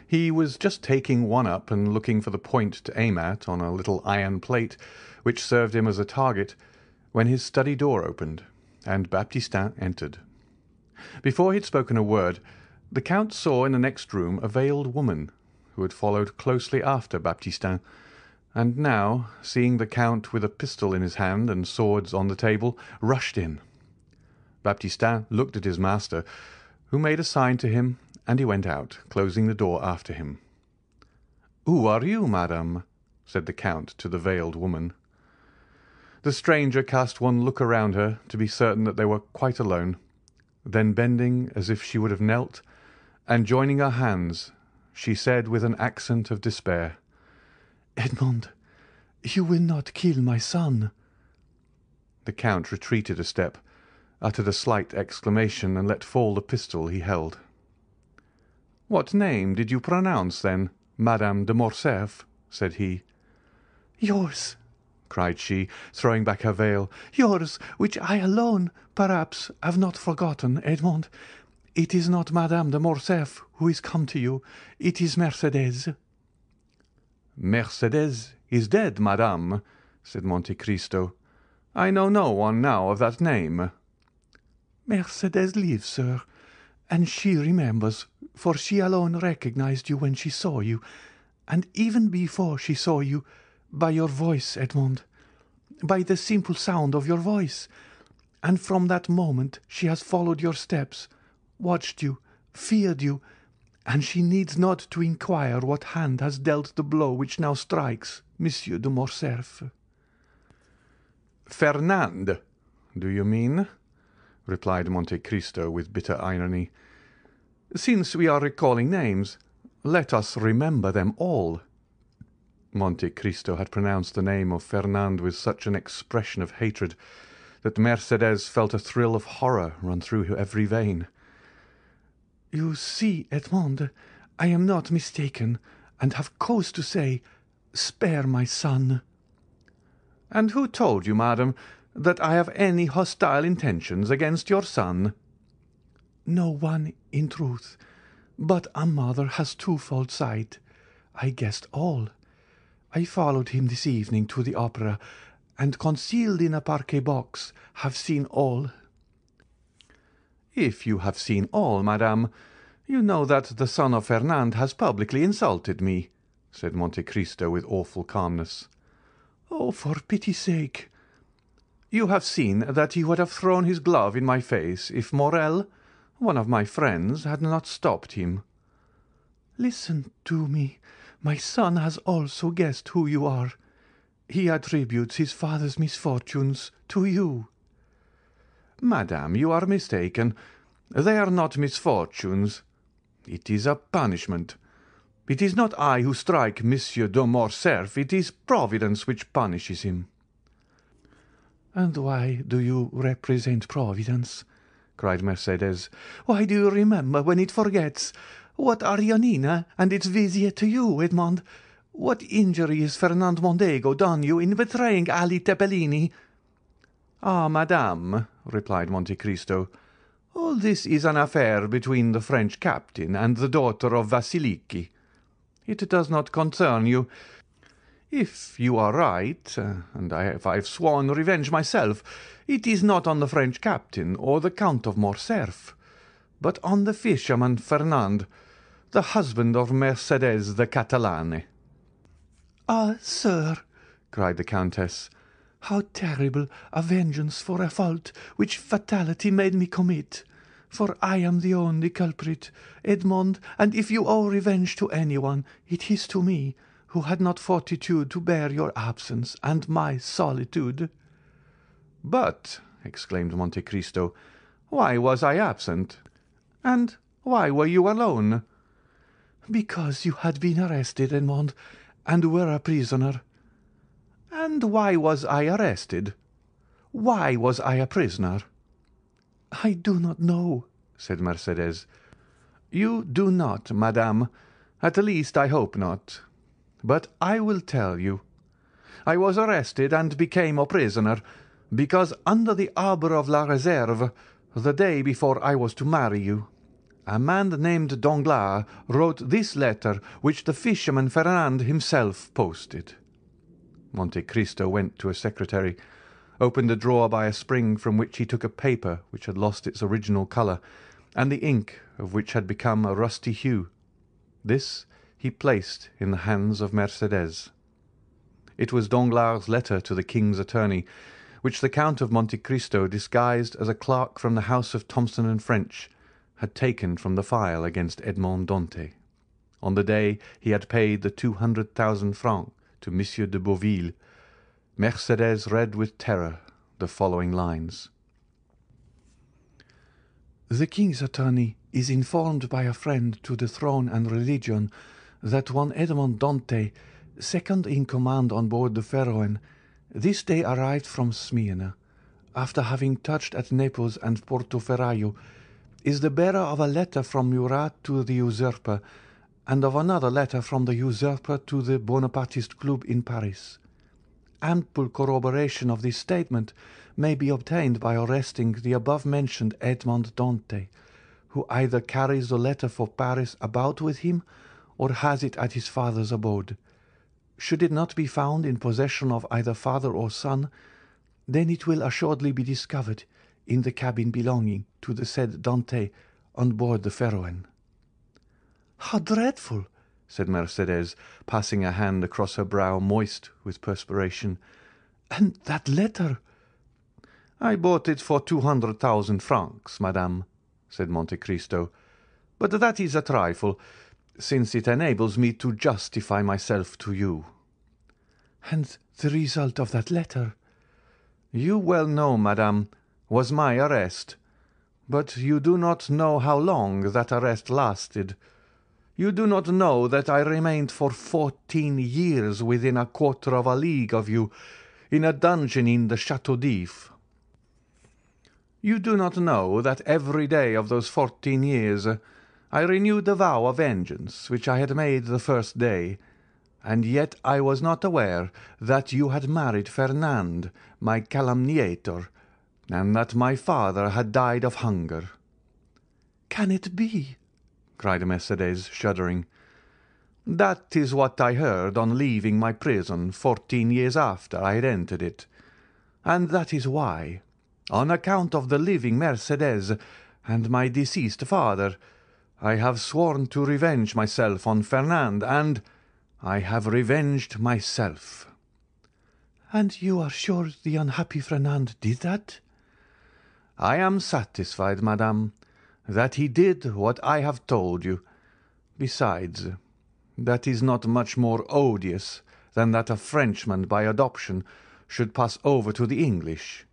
He was just taking one up and looking for the point to aim at on a little iron plate which served him as a target, when his study door opened, and Baptistin entered. Before he had spoken a word, the Count saw in the next room a veiled woman, who had followed closely after Baptistin and now, seeing the Count with a pistol in his hand and swords on the table, rushed in. Baptistin looked at his master, who made a sign to him, and he went out, closing the door after him. "Who are you, madame?" said the Count to the veiled woman. The stranger cast one look around her to be certain that they were quite alone, then bending as if she would have knelt, and joining her hands, she said with an accent of despair "Edmond, you will not kill my son?" The Count retreated a step, uttered a slight exclamation, and let fall the pistol he held. "What name did you pronounce, then, Madame de Morcerf?" said he. "Yours!" cried she, throwing back her veil. "Yours, which I alone, perhaps, have not forgotten, Edmond. It is not Madame de Morcerf who is come to you, it is Mercédès. "Mercédès is dead, madame," said Monte Cristo. "I know no one now of that name." "Mercédès lives, sir, and she remembers, for she alone recognised you when she saw you, and even before she saw you, by your voice, Edmond, by the simple sound of your voice. and from that moment she has followed your steps, watched you, feared you, and she needs not to inquire what hand has dealt the blow which now strikes Monsieur de Morcerf." "Fernand, do you mean?" replied Monte Cristo with bitter irony. "Since we are recalling names, let us remember them all." Monte Cristo had pronounced the name of Fernand with such an expression of hatred that Mercédès felt a thrill of horror run through every vein. "You see, Edmond, I am not mistaken, and have cause to say, spare my son." "And who told you, madam, that I have any hostile intentions against your son?" "No one, in truth. But a mother has twofold sight. I guessed all. I followed him this evening to the opera, and concealed in a parquet box have seen all." "If you have seen all, madame, you know that the son of Fernand has publicly insulted me," said Monte Cristo with awful calmness. "Oh, for pity's sake!" "You have seen that he would have thrown his glove in my face if Morrel, one of my friends, had not stopped him." "Listen to me. My son has also guessed who you are. He attributes his father's misfortunes to you." "Madame, you are mistaken. They are not misfortunes. It is a punishment. It is not I who strike Monsieur de Morcerf, it is Providence which punishes him." "And why do you represent Providence?" cried Mercédès. "Why do you remember when it forgets? What are Yanina and its vizier to you, Edmond? What injury has Fernand Mondego done you in betraying Ali Tepelini?" "Ah, madame," replied Monte Cristo, "all this is an affair between the French captain and the daughter of Vasiliki. It does not concern you. If you are right, uh, and if I have sworn revenge myself, it is not on the French captain or the Count of Morcerf, but on the fisherman Fernand the husband of Mercédès the Catalane." "Ah, sir!" cried the Countess, "how terrible a vengeance for a fault which fatality made me commit! For I am the only culprit, Edmond, and if you owe revenge to anyone, it is to me, who had not fortitude to bear your absence and my solitude." "But," exclaimed Monte Cristo, "why was I absent? And why were you alone?" "Because you had been arrested, Edmond, and were a prisoner." "And why was I arrested? Why was I a prisoner?" "I do not know," said Mercédès. "You do not, madame. At least I hope not. But I will tell you. I was arrested and became a prisoner because under the arbour of La Réserve, the day before I was to marry you, a man named Danglars wrote this letter which the fisherman Fernand himself posted." Monte Cristo went to a secretary, opened a drawer by a spring from which he took a paper which had lost its original colour, and the ink of which had become a rusty hue. This he placed in the hands of Mercédès. It was Danglars' letter to the king's attorney, which the Count of Monte Cristo, disguised as a clerk from the house of Thomson and French, had taken from the file against Edmond Dantès, on the day he had paid the two hundred thousand francs to Monsieur de Boville. Mercédès read with terror the following lines: "The king's attorney is informed by a friend to the throne and religion that one Edmond Dantès, second in command on board the Pharaon, this day arrived from Smyrna, after having touched at Naples and Porto Ferrajo is the bearer of a letter from Murat to the usurper, and of another letter from the usurper to the Bonapartist Club in Paris. Ample corroboration of this statement may be obtained by arresting the above-mentioned Edmond Dantès, who either carries the letter for Paris about with him, or has it at his father's abode. Should it not be found in possession of either father or son, then it will assuredly be discovered in the cabin belonging to the said Dantès on board the Pharaon." "How dreadful!" said Mercédès, passing a hand across her brow moist with perspiration. "And that letter?" I bought it for two hundred thousand francs, madame, said Monte Cristo, but that is a trifle, since it enables me to justify myself to you. And the result of that letter? You well know, madame, was my arrest, but you do not know how long that arrest lasted. You do not know that I remained for fourteen years within a quarter of a league of you, in a dungeon in the Chateau d'If. You do not know that every day of those fourteen years I renewed the vow of vengeance which I had made the first day, and yet I was not aware that you had married Fernand, my calumniator, and that my father had died of hunger. Can it be? Cried Mercédès, shuddering. That is what I heard on leaving my prison fourteen years after I had entered it, and that is why, on account of the living Mercédès and my deceased father, I have sworn to revenge myself on Fernand, and I have revenged myself. And you are sure the unhappy Fernand did that? I am satisfied, madame, that he did what I have told you. Besides, that is not much more odious than that a Frenchman by adoption should pass over to the English,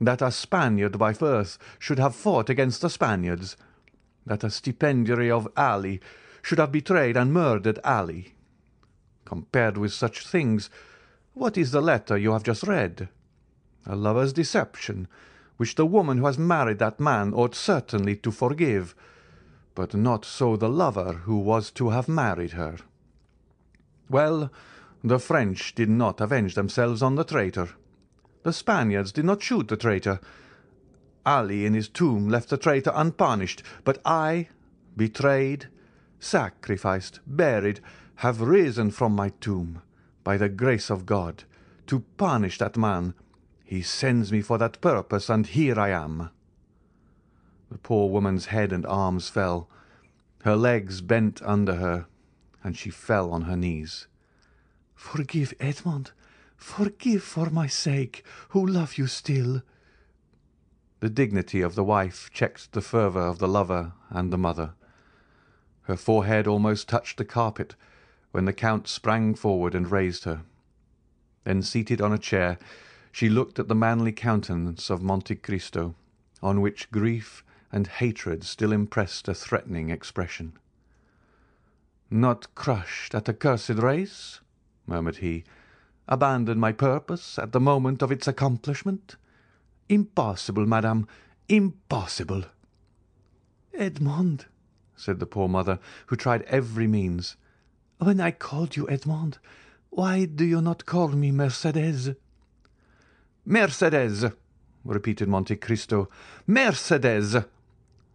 that a Spaniard by birth should have fought against the Spaniards, that a stipendiary of Ali should have betrayed and murdered Ali. Compared with such things, what is the letter you have just read? A lover's deception, which the woman who has married that man ought certainly to forgive, but not so the lover who was to have married her. Well, the French did not avenge themselves on the traitor. The Spaniards did not shoot the traitor. Ali in his tomb left the traitor unpunished, but I, betrayed, sacrificed, buried, have risen from my tomb, by the grace of God, to punish that man. He sends me for that purpose, and here I am. The poor woman's head and arms fell. Her legs bent under her, and she fell on her knees. Forgive, Edmond, forgive for my sake, who love you still. The dignity of the wife checked the fervour of the lover and the mother. Her forehead almost touched the carpet when the Count sprang forward and raised her. Then, seated on a chair, she looked at the manly countenance of Monte Cristo, on which grief and hatred still impressed a threatening expression. "Not crushed at a cursed race?" murmured he. "Abandon my purpose at the moment of its accomplishment? Impossible, madame, impossible!" "Edmond," said the poor mother, who tried every means, "when I called you Edmond, why do you not call me Mercédès?" "Mercédès!" repeated Monte Cristo. "Mercédès!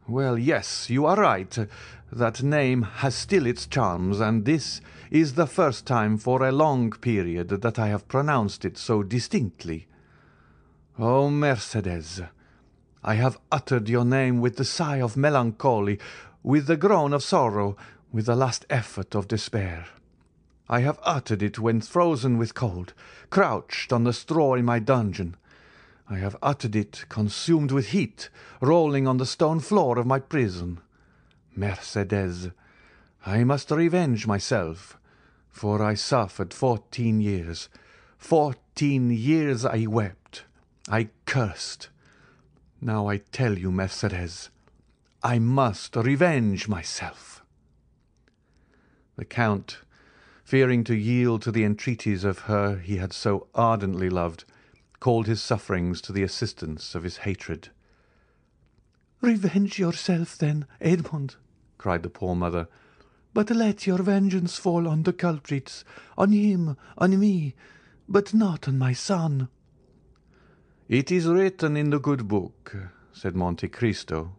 Well, yes, you are right. That name has still its charms, and this is the first time for a long period that I have pronounced it so distinctly. Oh, Mercédès! I have uttered your name with the sigh of melancholy, with the groan of sorrow, with the last effort of despair. I have uttered it when frozen with cold, crouched on the straw in my dungeon. I have uttered it consumed with heat, rolling on the stone floor of my prison. Mercédès, I must revenge myself, for I suffered fourteen years. Fourteen years I wept, I cursed. Now I tell you, Mercédès, I must revenge myself. The Count fearing to yield to the entreaties of her he had so ardently loved, called his sufferings to the assistance of his hatred. "Revenge yourself, then, Edmond," cried the poor mother, "but let your vengeance fall on the culprits, on him, on me, but not on my son." "It is written in the good book," said Monte Cristo,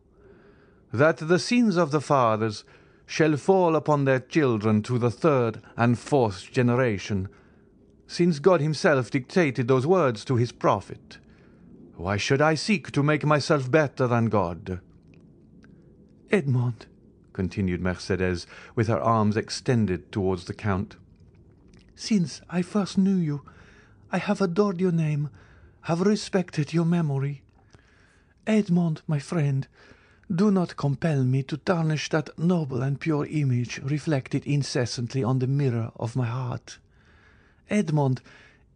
"that the sins of the fathers shall fall upon their children to the third and fourth generation, since God himself dictated those words to his prophet. Why should I seek to make myself better than God?" "Edmond," continued Mercédès, with her arms extended towards the Count, "since I first knew you, I have adored your name, have respected your memory. Edmond, my friend, do not compel me to tarnish that noble and pure image reflected incessantly on the mirror of my heart. Edmond,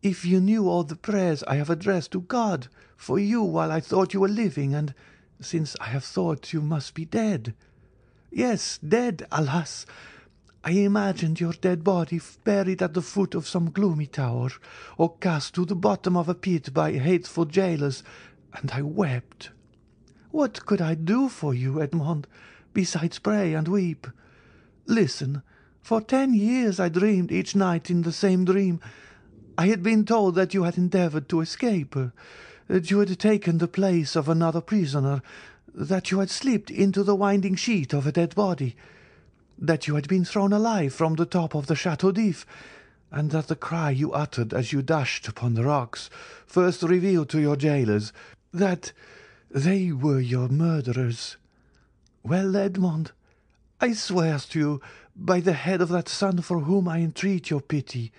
if you knew all the prayers I have addressed to God for you while I thought you were living, and since I have thought you must be dead. Yes, dead, alas! I imagined your dead body buried at the foot of some gloomy tower, or cast to the bottom of a pit by hateful jailers, and I wept. What could I do for you, Edmond, besides pray and weep? Listen, for ten years I dreamed each night in the same dream I had been told that you had endeavoured to escape, that you had taken the place of another prisoner, that you had slipped into the winding sheet of a dead body, that you had been thrown alive from the top of the Chateau d'If, and that the cry you uttered as you dashed upon the rocks first revealed to your jailers that they were your murderers. Well, Edmond, I swear to you by the head of that son for whom I entreat your pity,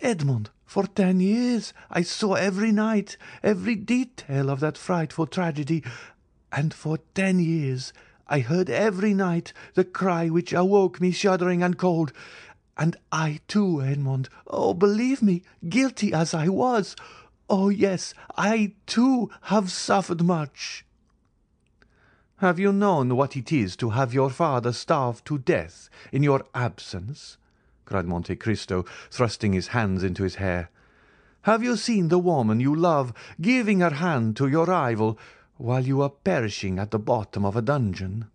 Edmond, for ten years I saw every night every detail of that frightful tragedy, and for ten years I heard every night the cry which awoke me shuddering and cold. And I too, Edmond, oh, believe me, guilty as I was, oh, yes, I too have suffered much. Have you known what it is to have your father starve to death in your absence? cried Monte Cristo, thrusting his hands into his hair. Have you seen the woman you love giving her hand to your rival while you are perishing at the bottom of a dungeon?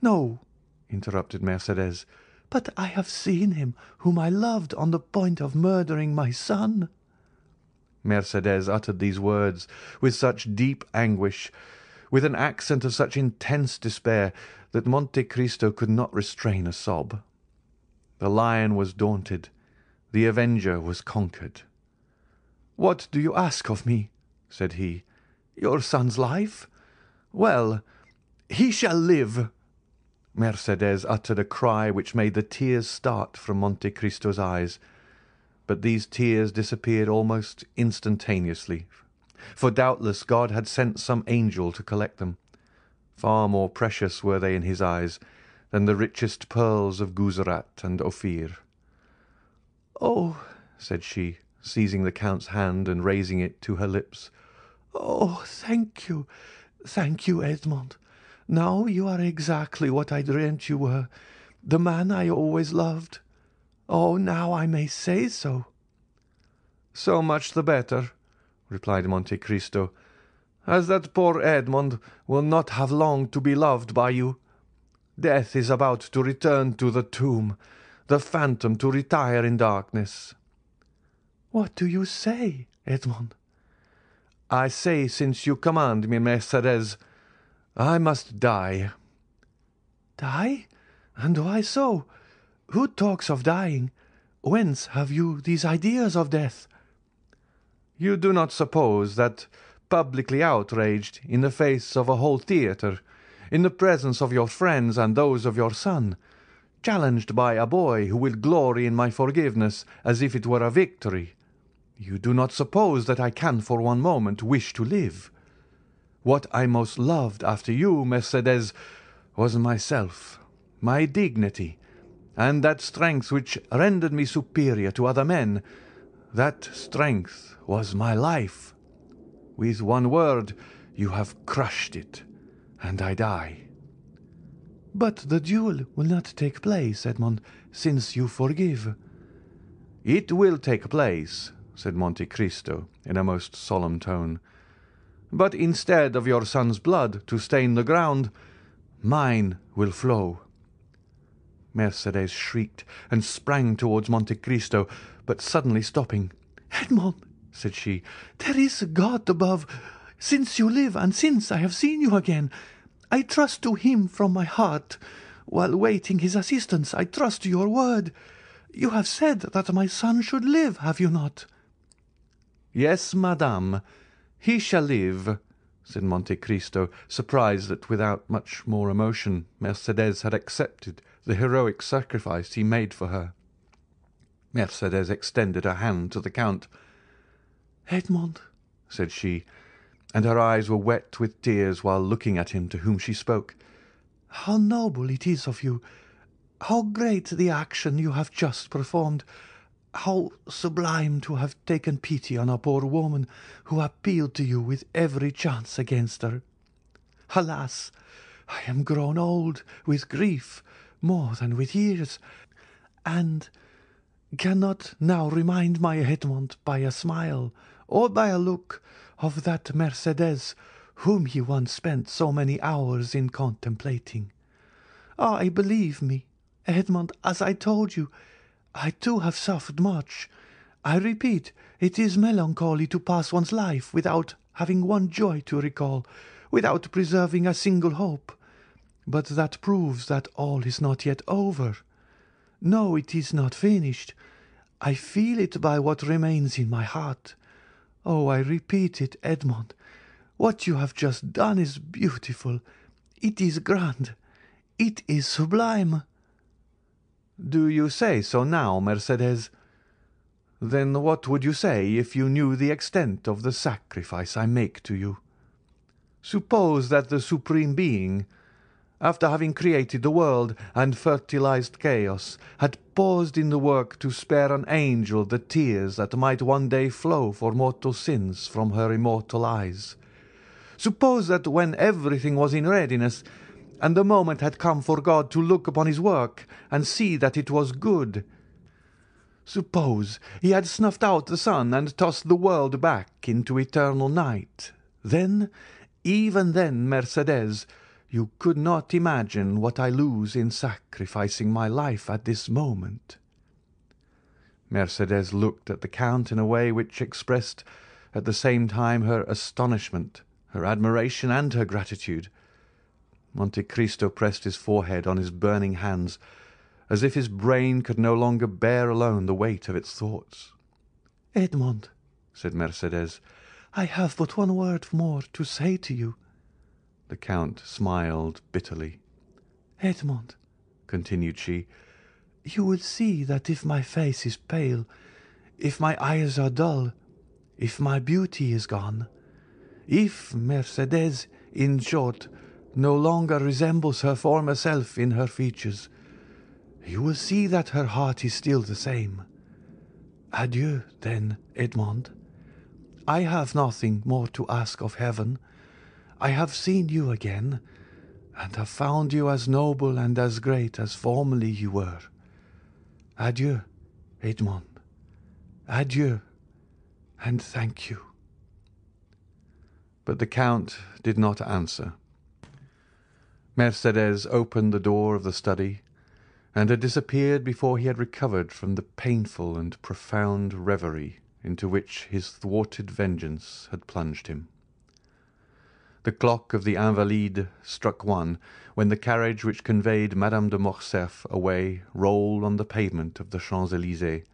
No, interrupted Mercédès, but I have seen him whom I loved on the point of murdering my son. Mercédès uttered these words with such deep anguish, with an accent of such intense despair, that Monte Cristo could not restrain a sob. The lion was daunted, the avenger was conquered. "What do you ask of me?" said he. "Your son's life? Well, he shall live!" Mercédès uttered a cry which made the tears start from Monte Cristo's eyes, but these tears disappeared almost instantaneously, for doubtless God had sent some angel to collect them. Far more precious were they in his eyes than the richest pearls of Guzerat and Ophir. "Oh!" said she, seizing the Count's hand and raising it to her lips. "Oh, thank you, thank you, Edmond! Now you are exactly what I dreamt you were, the man I always loved. Oh, now I may say so!" "So much the better," replied Monte Cristo, "as that poor Edmond will not have long to be loved by you. Death is about to return to the tomb, the phantom to retire in darkness." "What do you say, Edmond?" "I say, since you command me, Mercédès, I must die." "Die? And why so? Who talks of dying? Whence have you these ideas of death?" "You do not suppose that, publicly outraged, in the face of a whole theatre in the presence of your friends and those of your son, challenged by a boy who will glory in my forgiveness as if it were a victory, you do not suppose that I can for one moment wish to live. What I most loved after you, Mercédès, was myself, my dignity, and that strength which rendered me superior to other men. That strength was my life. With one word you have crushed it and I die. But the duel will not take place, Edmond, since you forgive. It will take place, said Monte Cristo in a most solemn tone. But instead of your son's blood to stain the ground, mine will flow. Mercédès shrieked and sprang towards Monte Cristo, but suddenly stopping. Edmond, said she, there is a God above. Since you live, and since I have seen you again, I trust to him from my heart. While waiting his assistance, I trust to your word. You have said that my son should live, have you not?" "Yes, madame, he shall live," said Monte Cristo, surprised that without much more emotion Mercédès had accepted the heroic sacrifice he made for her. Mercédès extended her hand to the Count. "Edmond," said she, and her eyes were wet with tears while looking at him to whom she spoke. How noble it is of you! How great the action you have just performed! How sublime to have taken pity on a poor woman who appealed to you with every chance against her! Alas! I am grown old with grief more than with years, and cannot now remind my Edmond by a smile or by a look of that Mercedes whom he once spent so many hours in contemplating. Ah, I believe me, Edmond, as I told you, I too have suffered much. I repeat, it is melancholy to pass one's life without having one joy to recall, without preserving a single hope. But that proves that all is not yet over. No, it is not finished. I feel it by what remains in my heart. Oh, I repeat it, Edmond. What you have just done is beautiful. It is grand. It is sublime. Do you say so now, Mercedes? Then what would you say if you knew the extent of the sacrifice I make to you? Suppose that the Supreme Being, after having created the world and fertilized chaos, had paused in the work to spare an angel the tears that might one day flow for mortal sins from her immortal eyes. Suppose that when everything was in readiness, and the moment had come for God to look upon his work and see that it was good. Suppose he had snuffed out the sun and tossed the world back into eternal night. Then, even then, Mercedes, you could not imagine what I lose in sacrificing my life at this moment. Mercedes looked at the Count in a way which expressed at the same time her astonishment, her admiration, and her gratitude. Monte Cristo pressed his forehead on his burning hands, as if his brain could no longer bear alone the weight of its thoughts. Edmond, said Mercedes, I have but one word more to say to you. The count smiled bitterly. Edmond, continued she, you will see that if my face is pale, if my eyes are dull, if my beauty is gone, if Mercedes, in short, no longer resembles her former self in her features, you will see that her heart is still the same. Adieu, then, Edmond. I have nothing more to ask of heaven. I have seen you again, and have found you as noble and as great as formerly you were. Adieu, Edmond. Adieu, and thank you. But the count did not answer. Mercedes opened the door of the study, and had disappeared before he had recovered from the painful and profound reverie into which his thwarted vengeance had plunged him. The clock of the Invalides struck one when the carriage which conveyed Madame de Morcerf away rolled on the pavement of the Champs Elysées,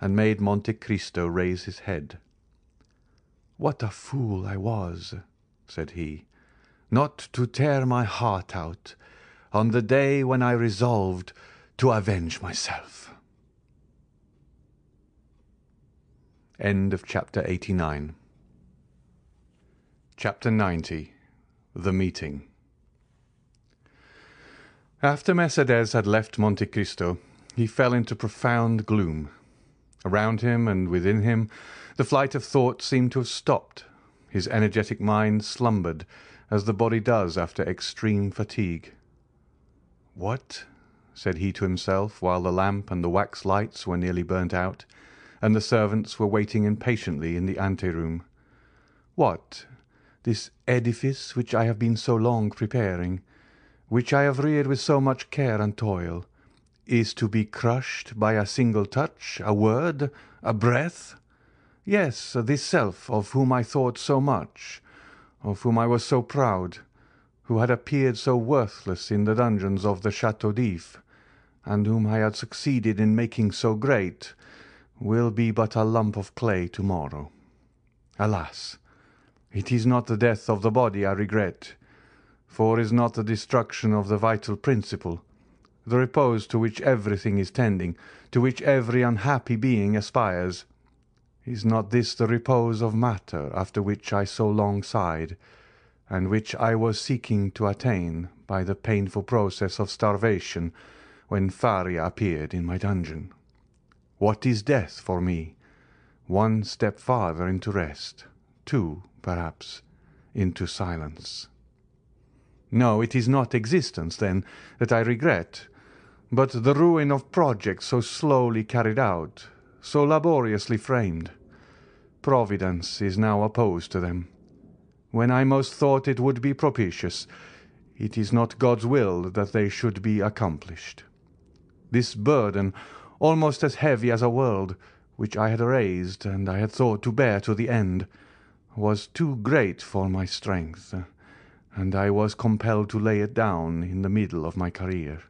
and made Monte Cristo raise his head. "What a fool I was!" said he not to tear my heart out on the day when I resolved to avenge myself. End of chapter 89. Chapter 90 The Meeting After Mercedes had left Monte Cristo, he fell into profound gloom. Around him and within him the flight of thought seemed to have stopped. His energetic mind slumbered as the body does after extreme fatigue. "What?" said he to himself while the lamp and the wax lights were nearly burnt out, and the servants were waiting impatiently in the anteroom. "What? This edifice which I have been so long preparing, which I have reared with so much care and toil, is to be crushed by a single touch, a word, a breath? Yes, this self of whom I thought so much of whom I was so proud, who had appeared so worthless in the dungeons of the Château d'If, and whom I had succeeded in making so great, will be but a lump of clay to-morrow. Alas! It is not the death of the body I regret, for is not the destruction of the vital principle, the repose to which everything is tending, to which every unhappy being aspires. Is not this the repose of matter after which I so long sighed, and which I was seeking to attain by the painful process of starvation when Faria appeared in my dungeon? What is death for me? One step farther into rest, two, perhaps, into silence. No, it is not existence, then, that I regret, but the ruin of projects so slowly carried out, so laboriously framed. Providence is now opposed to them. When I most thought it would be propitious, it is not God's will that they should be accomplished. This burden, almost as heavy as a world, which I had raised and I had thought to bear to the end, was too great for my strength, and I was compelled to lay it down in the middle of my career.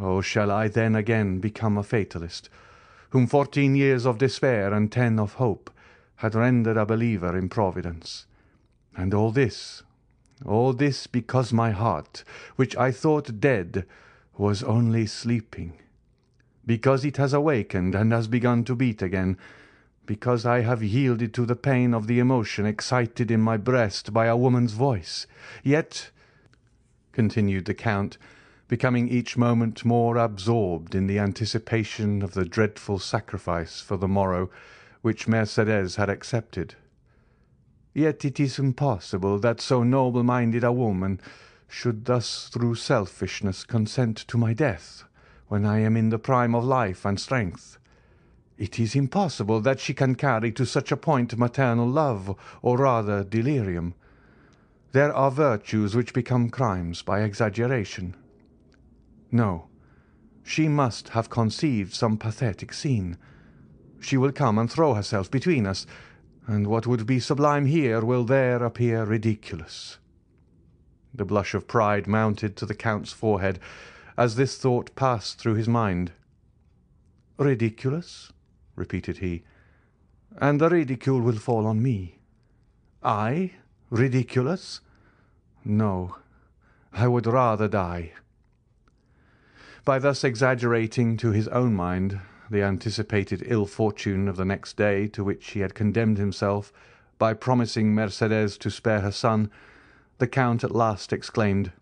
Oh, shall I then again become a fatalist, whom fourteen years of despair and ten of hope had rendered a believer in Providence? And all this, all this because my heart, which I thought dead, was only sleeping, because it has awakened and has begun to beat again, because I have yielded to the pain of the emotion excited in my breast by a woman's voice. Yet, continued the Count, becoming each moment more absorbed in the anticipation of the dreadful sacrifice for the morrow which Mercédès had accepted, yet it is impossible that so noble-minded a woman should thus through selfishness consent to my death when I am in the prime of life and strength. It is impossible that she can carry to such a point maternal love, or rather delirium. There are virtues which become crimes by exaggeration. No, she must have conceived some pathetic scene. She will come and throw herself between us, and what would be sublime here will there appear ridiculous. The blush of pride mounted to the Count's forehead as this thought passed through his mind. Ridiculous? Repeated he. And the ridicule will fall on me. I? Ridiculous? No, I would rather die. By thus exaggerating to his own mind the anticipated ill fortune of the next day to which he had condemned himself by promising Mercédès to spare her son, the Count at last exclaimed,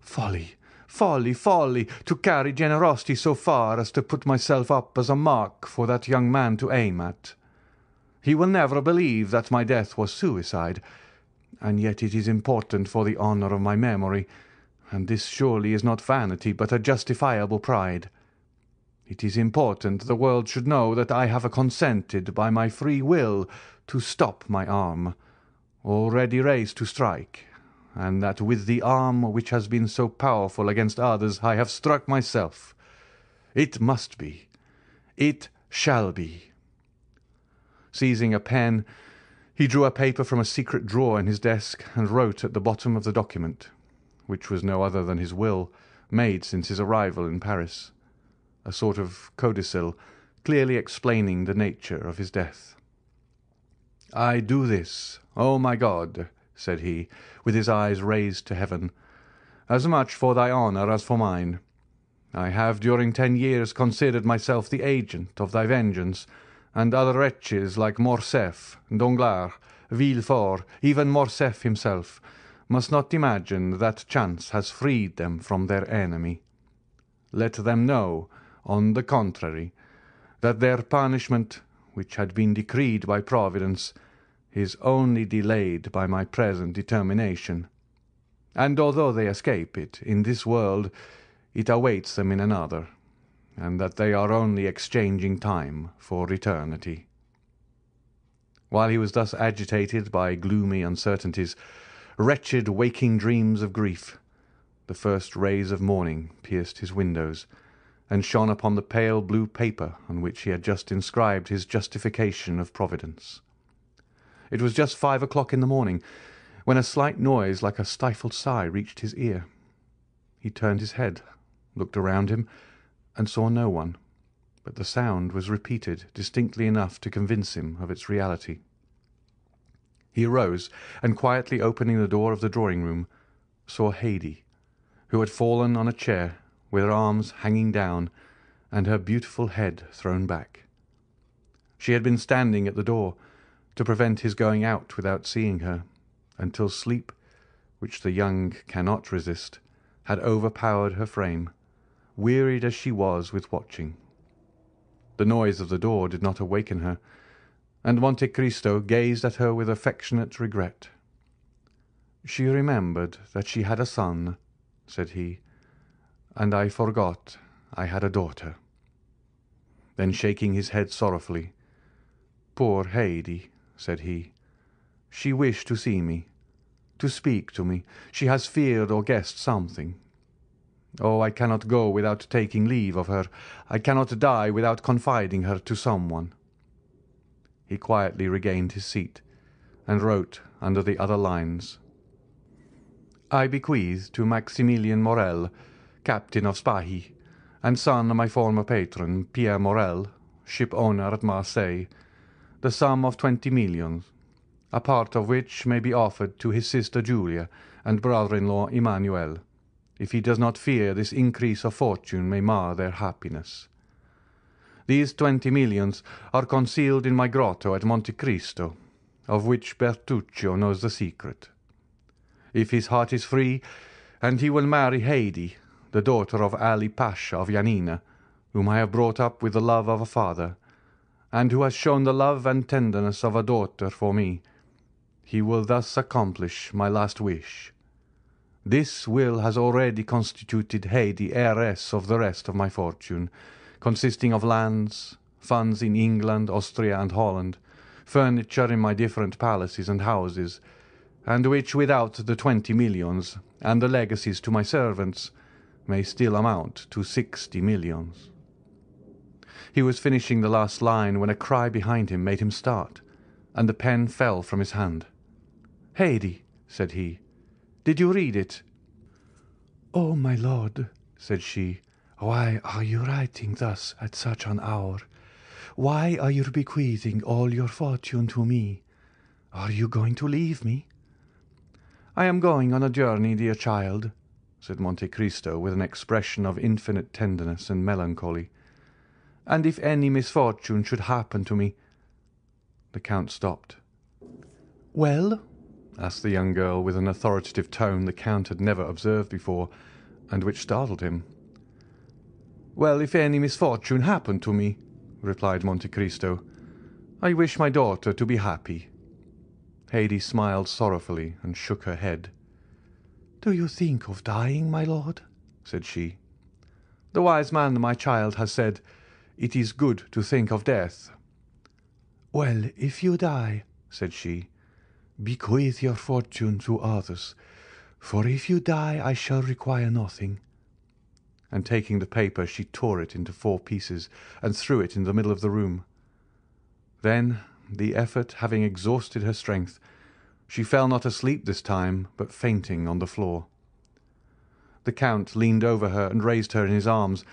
Folly, folly, folly, to carry generosity so far as to put myself up as a mark for that young man to aim at. He will never believe that my death was suicide, and yet it is important for the honour of my memory, and this surely is not vanity but a justifiable pride. It is important the world should know that I have consented by my free will to stop my arm, already raised to strike, and that with the arm which has been so powerful against others I have struck myself. It must be. It shall be. Seizing a pen, he drew a paper from a secret drawer in his desk and wrote at the bottom of the document, which was no other than his will, made since his arrival in Paris, a sort of codicil clearly explaining the nature of his death. I do this, O my God, said he, with his eyes raised to heaven, as much for thy honour as for mine. I have during ten years considered myself the agent of thy vengeance, and other wretches like Morcerf, Danglars, Villefort, even Morcerf himself, must not imagine that chance has freed them from their enemy. Let them know, on the contrary, that their punishment, which had been decreed by Providence, is only delayed by my present determination, and although they escape it in this world, it awaits them in another, and that they are only exchanging time for eternity. While he was thus agitated by gloomy uncertainties, wretched waking dreams of grief, the first rays of morning pierced his windows, and shone upon the pale blue paper on which he had just inscribed his justification of Providence. It was just five o'clock in the morning when a slight noise like a stifled sigh reached his ear. He turned his head, looked around him, and saw no one, but the sound was repeated distinctly enough to convince him of its reality. He arose, and quietly opening the door of the drawing-room, saw Haydée, who had fallen on a chair with her arms hanging down and her beautiful head thrown back. She had been standing at the door, to prevent his going out without seeing her, until sleep, which the young cannot resist, had overpowered her frame, wearied as she was with watching. The noise of the door did not awaken her, and Monte Cristo gazed at her with affectionate regret. "She remembered that she had a son," said he, "and I forgot I had a daughter." Then shaking his head sorrowfully, "Poor Haydée!" Said he. "She wished to see me, to speak to me. She has feared or guessed something. Oh, I cannot go without taking leave of her. I cannot die without confiding her to some one." He quietly regained his seat, and wrote under the other lines: "I bequeath to Maximilian Morrel, captain of Spahis, and son of my former patron, Pierre Morrel, ship owner at Marseilles, the sum of twenty millions, a part of which may be offered to his sister Julia and brother-in-law Emmanuel if he does not fear this increase of fortune may mar their happiness. These twenty millions are concealed in my grotto at Monte Cristo, of which Bertuccio knows the secret. If his heart is free, and he will marry Haydée, the daughter of Ali Pasha of Yanina, whom I have brought up with the love of a father, and who has shown the love and tenderness of a daughter for me, he will thus accomplish my last wish. This will has already constituted Haydée heiress of the rest of my fortune, consisting of lands, funds in England, Austria, and Holland, furniture in my different palaces and houses, and which without the twenty millions, and the legacies to my servants, may still amount to sixty millions." He was finishing the last line when a cry behind him made him start, and the pen fell from his hand. "Haydée," said he. Did you read it?" "Oh, my lord," said she, "why are you writing thus at such an hour? Why are you bequeathing all your fortune to me? Are you going to leave me?" "I am going on a journey, dear child," said Monte Cristo with an expression of infinite tenderness and melancholy, "and if any misfortune should happen to me—" The count stopped. "Well?" asked the young girl with an authoritative tone the count had never observed before, and which startled him. "Well, if any misfortune happened to me," replied Monte Cristo, "I wish my daughter to be happy." Haydée smiled sorrowfully and shook her head. "Do you think of dying, my lord?" said she. "The wise man, my child, has said, 'It is good to think of death.'" "Well, if you die," said she, Bequeath your fortune to others, for if you die I shall require nothing." And taking the paper she tore it into four pieces and threw it in the middle of the room. Then, the effort having exhausted her strength, she fell not asleep this time, but fainting on the floor. The count leaned over her and raised her in his arms,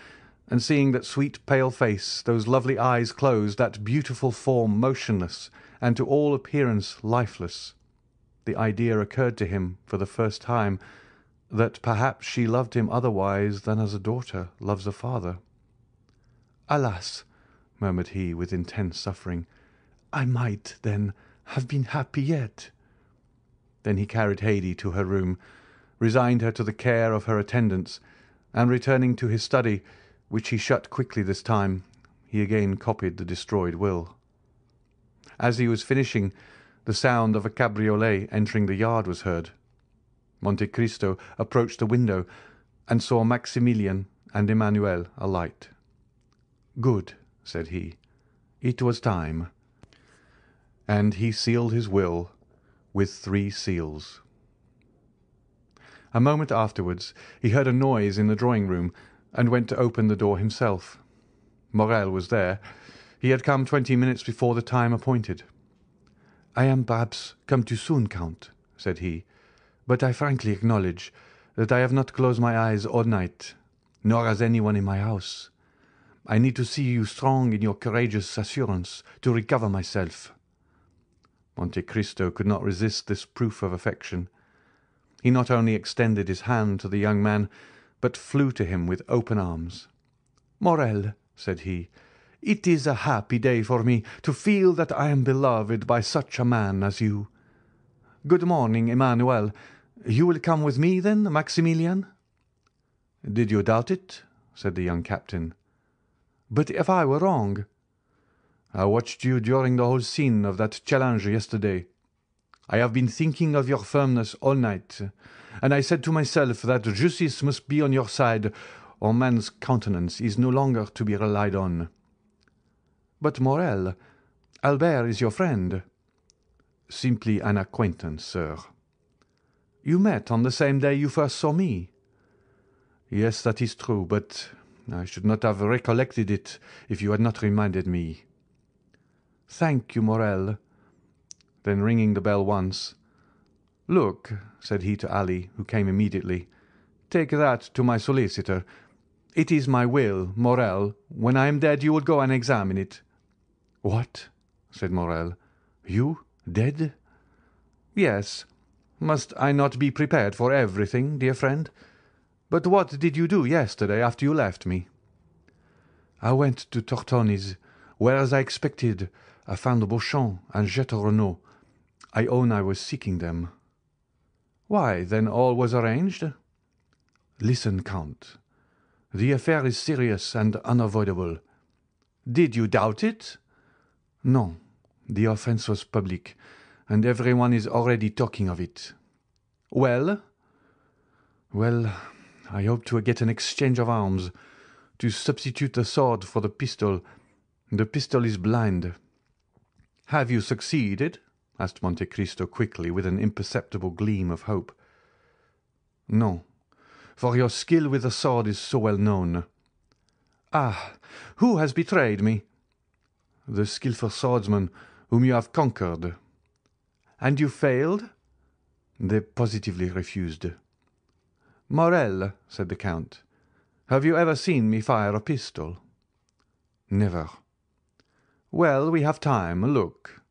and seeing that sweet pale face, those lovely eyes closed, that beautiful form motionless, and to all appearance lifeless, the idea occurred to him for the first time that perhaps she loved him otherwise than as a daughter loves a father. "Alas!" murmured he with intense suffering, "I might, then, have been happy yet." Then he carried Haydée to her room, resigned her to the care of her attendants, and returning to his study, which he shut quickly this time, he again copied the destroyed will. As he was finishing, the sound of a cabriolet entering the yard was heard. Monte Cristo approached the window and saw Maximilian and Emmanuel alight. "Good," said he. "It was time." And he sealed his will with three seals. A moment afterwards he heard a noise in the drawing-room and went to open the door himself. Morrel was there. He had come twenty minutes before the time appointed. "I am perhaps come too soon, Count," said he, "but I frankly acknowledge that I have not closed my eyes all night, nor has anyone in my house. I need to see you strong in your courageous assurance to recover myself." Monte Cristo could not resist this proof of affection. He not only extended his hand to the young man, but flew to him with open arms. "Morrel," said he, It is a happy day for me to feel that I am beloved by such a man as you. Good morning, Emmanuel. You will come with me, then, Maximilian?" "Did you doubt it?" said the young captain. "But if I were wrong?" "I watched you during the whole scene of that challenge yesterday. I have been thinking of your firmness all night, and I said to myself that justice must be on your side or man's countenance is no longer to be relied on." "But, Morrel, Albert is your friend." "Simply an acquaintance, sir." "You met on the same day you first saw me." "Yes, that is true, but I should not have recollected it if you had not reminded me." "Thank you, Morrel." Then ringing the bell once, "Look," said he to Ali, who came immediately, "take that to my solicitor. It is my will, Morrel. When I am dead you will go and examine it." "What!" said Morrel. "You dead?" "Yes. Must I not be prepared for everything, dear friend? But what did you do yesterday after you left me?" "I went to Tortoni's, where, as I expected, I found Beauchamp and Renaud. I own I was seeking them." "Why, then all was arranged?" "Listen, Count. The affair is serious and unavoidable." "Did you doubt it?" "No. The offence was public, and everyone is already talking of it." "Well?" "Well, I hope to get an exchange of arms, to substitute the sword for the pistol. The pistol is blind." "Have you succeeded?" Asked Monte Cristo quickly, with an imperceptible gleam of hope. "No, for your skill with the sword is so well known." "Ah! Who has betrayed me?" "The skilful swordsman whom you have conquered." "And you failed?" "They positively refused." "Morrel," said the count, "have you ever seen me fire a pistol?" "Never." "Well, we have time. Look."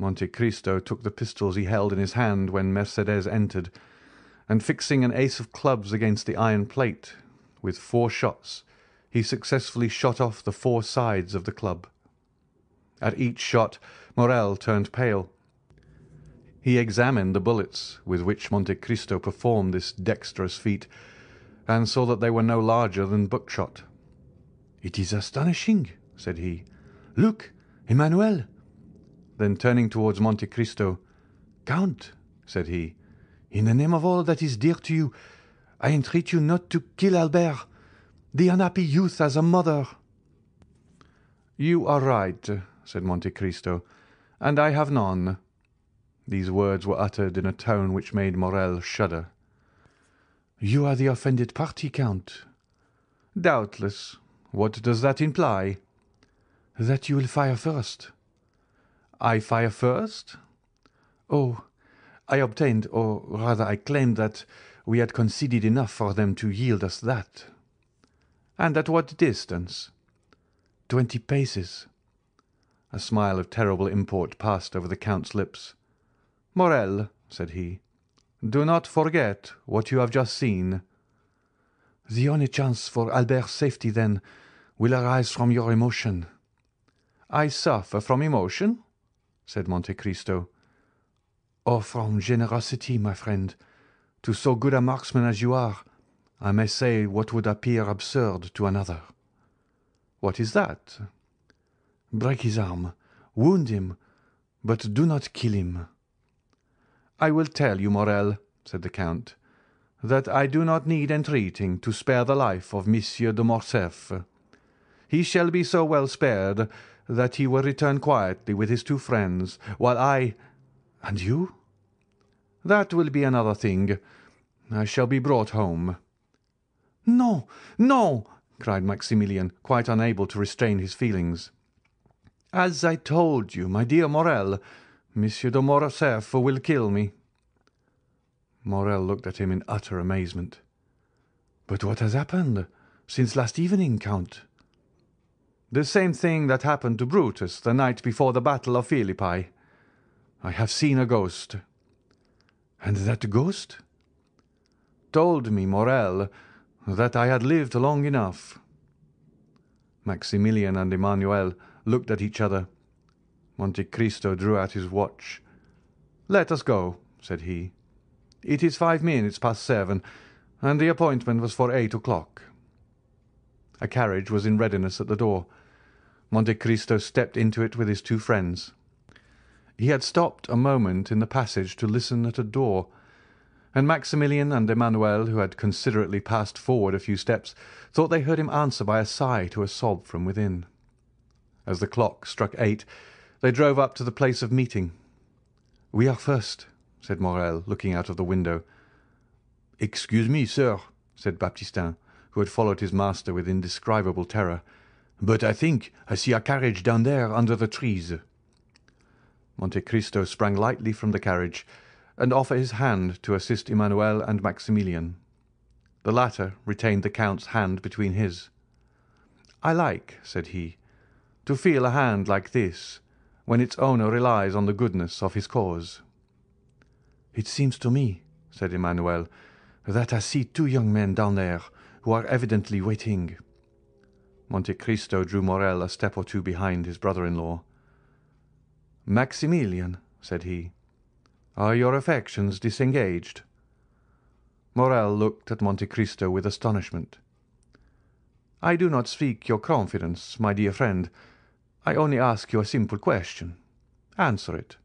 Monte Cristo took the pistols he held in his hand when Mercédès entered, and fixing an ace of clubs against the iron plate, with four shots he successfully shot off the four sides of the club. At each shot Morrel turned pale. He examined the bullets with which Monte Cristo performed this dexterous feat, and saw that they were no larger than buckshot. "It is astonishing," said he. "Look, Emmanuel!" Then turning towards Monte Cristo, "Count," said he, "in the name of all that is dear to you, I entreat you not to kill Albert. The unhappy youth has a mother." "You are right," said Monte Cristo, "and I have none." These words were uttered in a tone which made Morrel shudder. "You are the offended party, Count." "Doubtless. What does that imply?" "That you will fire first." "I fire first?" "Oh, I obtained, or rather I claimed that we had conceded enough for them to yield us that." "And at what distance?" "Twenty paces." A smile of terrible import passed over the count's lips. Morrel, said he, "do not forget what you have just seen." "The only chance for Albert's safety, then, will arise from your emotion." "I suffer from emotion?" Said Monte Cristo. "Or from generosity, my friend. To so good a marksman as you are, I may say what would appear absurd to another." "What is that?" "Break his arm, wound him, but do not kill him." "I will tell you, Morrel," said the count, "that I do not need entreating to spare the life of Monsieur de Morcerf. He shall be so well spared that he will return quietly with his two friends, while I—" "And you?" "That will be another thing. I shall be brought home." "No, no!" cried Maximilian, quite unable to restrain his feelings. "As I told you, my dear Morrel, Monsieur de Morcerf will kill me." Morrel looked at him in utter amazement. "But what has happened since last evening, Count?" "The same thing that happened to Brutus the night before the battle of Philippi. I have seen a ghost." "And that ghost?" "Told me, Morrel, that I had lived long enough." Maximilian and Emmanuel looked at each other. Monte Cristo drew out his watch. "Let us go," said he. "It is five minutes past seven, and the appointment was for eight o'clock." A carriage was in readiness at the door. Monte Cristo stepped into it with his two friends. He had stopped a moment in the passage to listen at a door, and Maximilian and Emmanuel, who had considerately passed forward a few steps, thought they heard him answer by a sigh to a sob from within. As the clock struck eight, they drove up to the place of meeting. "We are first," said Morrel, looking out of the window. "Excuse me, sir," said Baptistin, who had followed his master with indescribable terror, "but I think I see a carriage down there under the trees." Monte Cristo sprang lightly from the carriage, and offered his hand to assist Emmanuel and Maximilian. The latter retained the Count's hand between his. "I like," said he, "to feel a hand like this, when its owner relies on the goodness of his cause." "It seems to me," said Emmanuel, "that I see two young men down there who are evidently waiting." Monte Cristo drew Morrel a step or two behind his brother-in-law. "Maximilian," said he, "are your affections disengaged?" Morrel looked at Monte Cristo with astonishment. "I do not seek your confidence, my dear friend. I only ask you a simple question. Answer it.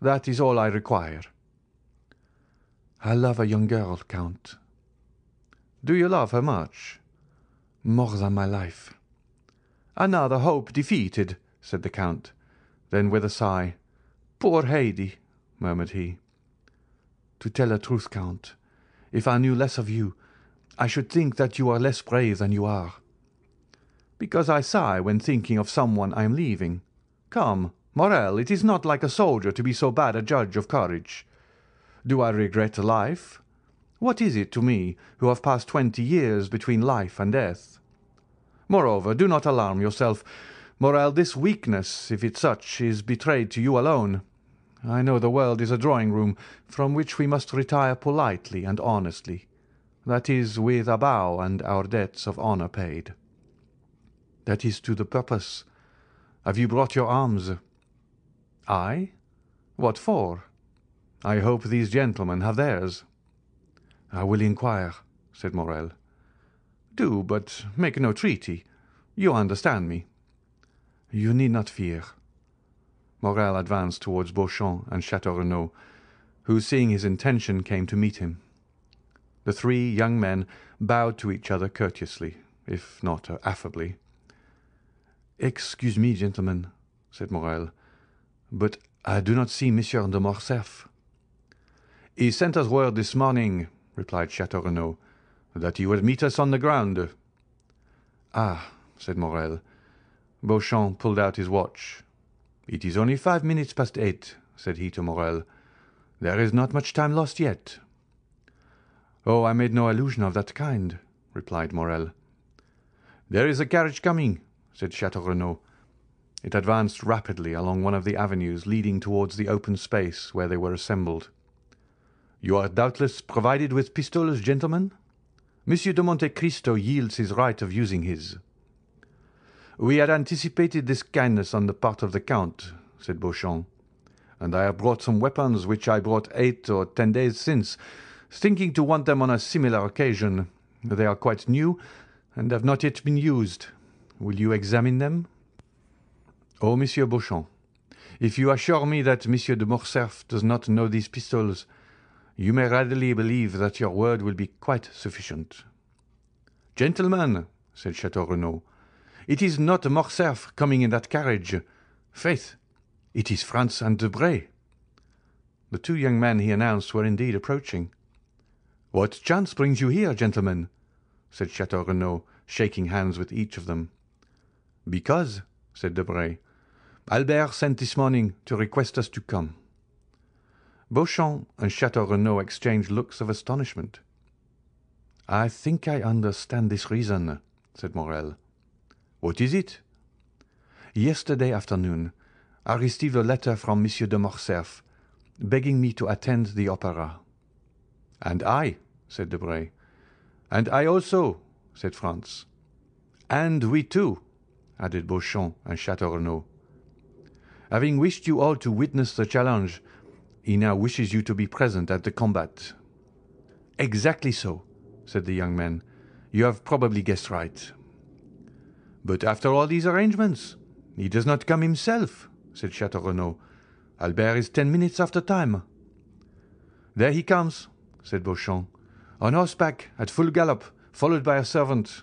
That is all I require." "I love a young girl, Count." "Do you love her much?" "More than my life." "Another hope defeated," said the Count. Then with a sigh, "Poor Haydée!" murmured he. "To tell the truth, Count, if I knew less of you, I should think that you are less brave than you are." "Because I sigh when thinking of someone I am leaving. Come, Morrel, it is not like a soldier to be so bad a judge of courage. Do I regret life? What is it to me, who have passed twenty years between life and death? Moreover, do not alarm yourself. Morrel, this weakness, if it's such, is betrayed to you alone. I know the world is a drawing-room from which we must retire politely and honestly, that is, with a bow and our debts of honour paid. That is to the purpose. Have you brought your arms? I? What for? I hope these gentlemen have theirs. I will inquire, said Morrel. Do, but make no treaty. You understand me. You need not fear. Morrel advanced towards Beauchamp and Château Renaud, who, seeing his intention, came to meet him. The three young men bowed to each other courteously, if not affably. "Excuse me, gentlemen," said Morrel, "but I do not see Monsieur de Morcerf." "He sent us word this morning," replied Château Renaud, "that he would meet us on the ground." "Ah!" said Morrel. Beauchamp pulled out his watch. "It is only five minutes past eight," said he to Morrel. "There is not much time lost yet." "Oh, I made no allusion of that kind," replied Morrel. "There is a carriage coming," said Château Renaud. It advanced rapidly along one of the avenues leading towards the open space where they were assembled. "You are doubtless provided with pistols, gentlemen? Monsieur de Monte Cristo yields his right of using his. "We had anticipated this kindness on the part of the Count," said Beauchamp, "and I have brought some weapons which I brought eight or ten days since, thinking to want them on a similar occasion. They are quite new, and have not yet been used. Will you examine them?" "Oh, Monsieur Beauchamp, if you assure me that Monsieur de Morcerf does not know these pistols, you may readily believe that your word will be quite sufficient." "Gentlemen," said Château Renaud. It is not Morcerf coming in that carriage. Faith, it is Franz and Debray." The two young men he announced were indeed approaching. "What chance brings you here, gentlemen?" said Château Renaud, shaking hands with each of them. "Because," said Debray, "Albert sent this morning to request us to come." Beauchamp and Château Renaud exchanged looks of astonishment. "I think I understand this reason," said Morrel. "What is it?" "Yesterday afternoon I received a letter from Monsieur de Morcerf, begging me to attend the Opera." "And I," said Debray. "And I also," said Franz. "And we too," added Beauchamp and Château Renaud. Having wished you all to witness the challenge, he now wishes you to be present at the combat. Exactly so, said the young man. You have probably guessed right. But after all these arrangements, he does not come himself, said Château Renaud. Albert is ten minutes after time. There he comes, said Beauchamp, on horseback, at full gallop, followed by a servant.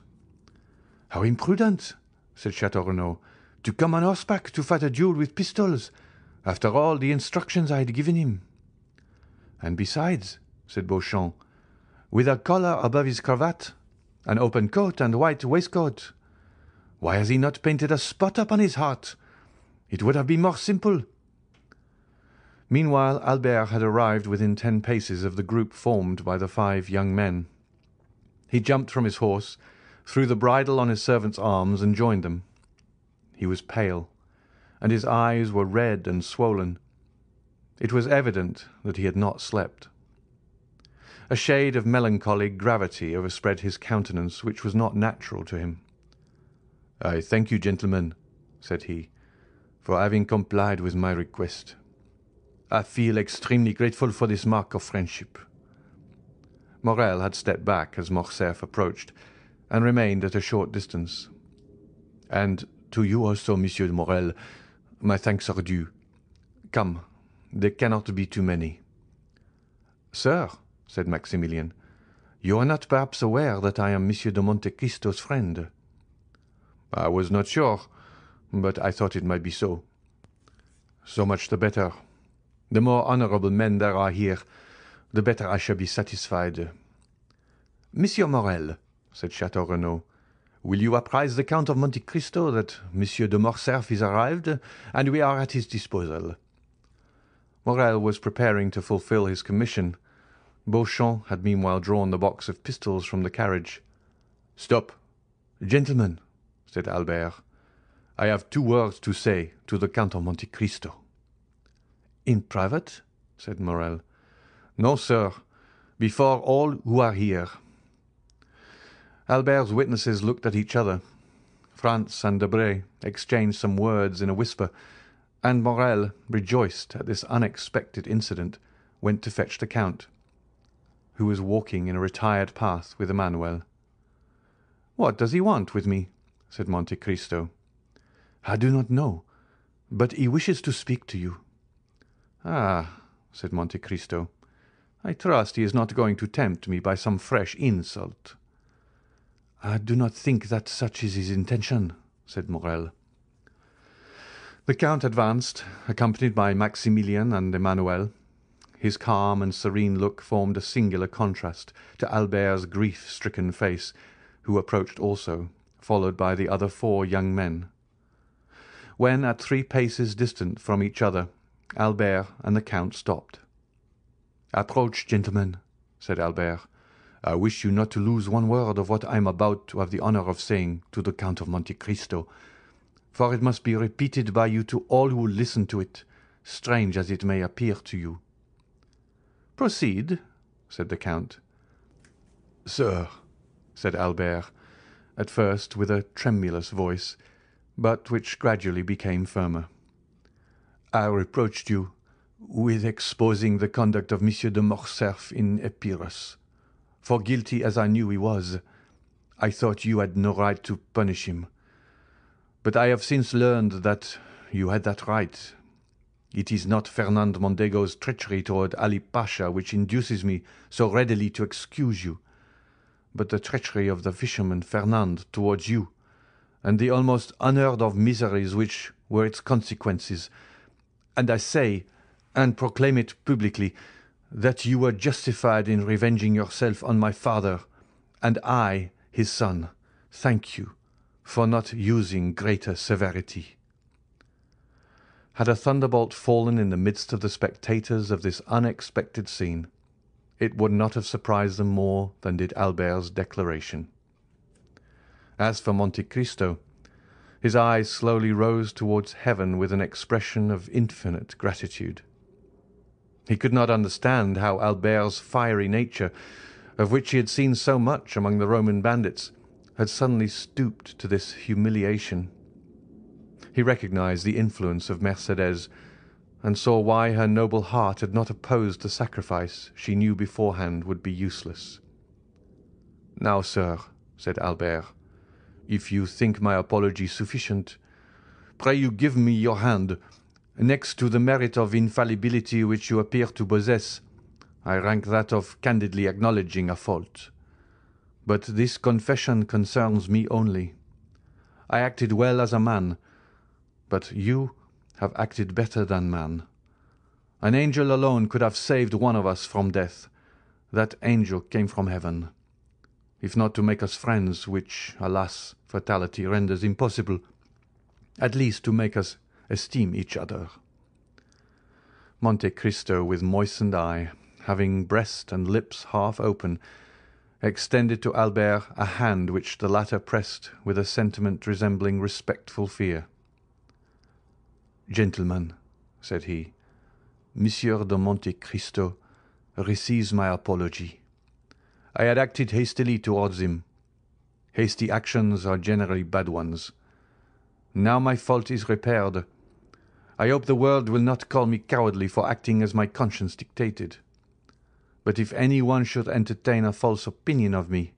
How imprudent, said Château Renaud, to come on horseback to fight a duel with pistols, after all the instructions I had given him. And besides, said Beauchamp, with a collar above his cravat, an open coat and white waistcoat. Why has he not painted a spot upon his heart? It would have been more simple. Meanwhile Albert had arrived within ten paces of the group formed by the five young men. He jumped from his horse, threw the bridle on his servant's arms, and joined them. He was pale, and his eyes were red and swollen. It was evident that he had not slept. A shade of melancholy gravity overspread his countenance which was not natural to him. "I thank you, gentlemen," said he, "for having complied with my request. I feel extremely grateful for this mark of friendship." Morrel had stepped back as Morcerf approached, and remained at a short distance. "And to you also, Monsieur Morrel, my thanks are due. Come, there cannot be too many." "Sir," said Maximilian, "you are not perhaps aware that I am Monsieur de Monte Cristo's friend?" "I was not sure, but I thought it might be so." "So much the better. The more honourable men there are here, the better I shall be satisfied." "Monsieur Morrel," said Château Renaud, "will you apprise the Count of Monte Cristo that Monsieur de Morcerf is arrived, and we are at his disposal?" Morrel was preparing to fulfil his commission. Beauchamp had meanwhile drawn the box of pistols from the carriage. "Stop, gentlemen," said Albert. "I have two words to say to the Count of Monte Cristo." "In private?" said Morrel. "No, sir, before all who are here." Albert's witnesses looked at each other. Franz and Debray exchanged some words in a whisper, and Morrel, rejoiced at this unexpected incident, went to fetch the count who was walking in a retired path with Emmanuel. "What does he want with me?" said Monte Cristo. "I do not know, but he wishes to speak to you." "Ah!" said Monte Cristo. "I trust he is not going to tempt me by some fresh insult." "I do not think that such is his intention," said Morrel. The count advanced, accompanied by Maximilian and Emmanuel. His calm and serene look formed a singular contrast to Albert's grief-stricken face, who approached also, followed by the other four young men. When at three paces distant from each other, Albert and the count stopped. "Approach, gentlemen," said Albert. "I wish you not to lose one word of what I am about to have the honor of saying to the Count of Monte Cristo, for it must be repeated by you to all who will listen to it, strange as it may appear to you. "Proceed," said the count. "Sir," said Albert, at first with a tremulous voice, but which gradually became firmer, "I reproached you with exposing the conduct of Monsieur de Morcerf in Epirus, for guilty as I knew he was, I thought you had no right to punish him. But I have since learned that you had that right it is not Fernand Mondego's treachery toward Ali Pasha which induces me so readily to excuse you, but the treachery of the fisherman Fernand towards you, and the almost unheard-of miseries which were its consequences. And I say, and proclaim it publicly, that you were justified in revenging yourself on my father, and I, his son, thank you for not using greater severity. Had a thunderbolt fallen in the midst of the spectators of this unexpected scene, it would not have surprised them more than did Albert's declaration. As for Monte Cristo, his eyes slowly rose towards heaven with an expression of infinite gratitude. He could not understand how Albert's fiery nature, of which he had seen so much among the Roman bandits, had suddenly stooped to this humiliation He recognized the influence of Mercédès, and saw why her noble heart had not opposed the sacrifice she knew beforehand would be useless. "Now, sir," said Albert, "if you think my apology sufficient, pray you give me your hand. Next to the merit of infallibility which you appear to possess, I rank that of candidly acknowledging a fault. But this confession concerns me only. I acted well as a man, but you have acted better than man. An angel alone could have saved one of us from death. That angel came from heaven. If not to make us friends, which, alas, fatality renders impossible, at least to make us esteem each other. Monte Cristo, with moistened eye, having breast and lips half open, extended to Albert a hand which the latter pressed with a sentiment resembling respectful fear. "Gentlemen," said he, "Monsieur de Monte Cristo receives my apology. I had acted hastily towards him. Hasty actions are generally bad ones. Now my fault is repaired. I hope the world will not call me cowardly for acting as my conscience dictated. But if any one should entertain a false opinion of me,"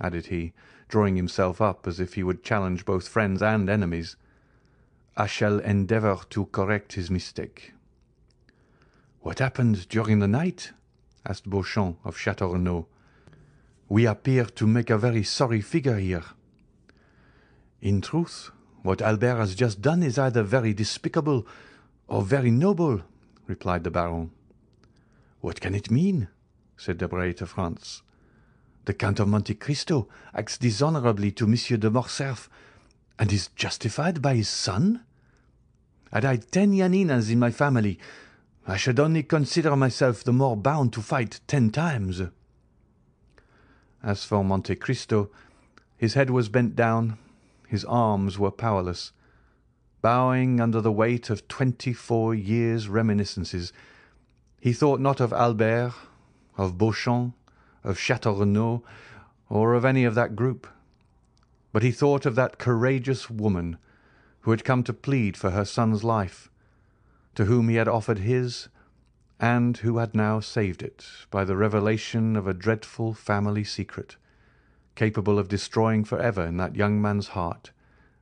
added he, drawing himself up as if he would challenge both friends and enemies, I shall endeavour to correct his mistake." "What happened during the night?" asked Beauchamp of Château Renaud. "We appear to make a very sorry figure here." "In truth, what Albert has just done is either very despicable or very noble," replied the Baron. "What can it mean?" said Debray to Franz. "The Count of Monte Cristo acts dishonourably to Monsieur de Morcerf, and is justified by his son? Had I ten Yaninas in my family, I should only consider myself the more bound to fight ten times." As for Monte Cristo, his head was bent down, his arms were powerless. Bowing under the weight of twenty-four years' reminiscences, he thought not of Albert, of Beauchamp, of Château Renaud, or of any of that group, but he thought of that courageous woman who had come to plead for her son's life, to whom he had offered his, and who had now saved it by the revelation of a dreadful family secret, capable of destroying for ever in that young man's heart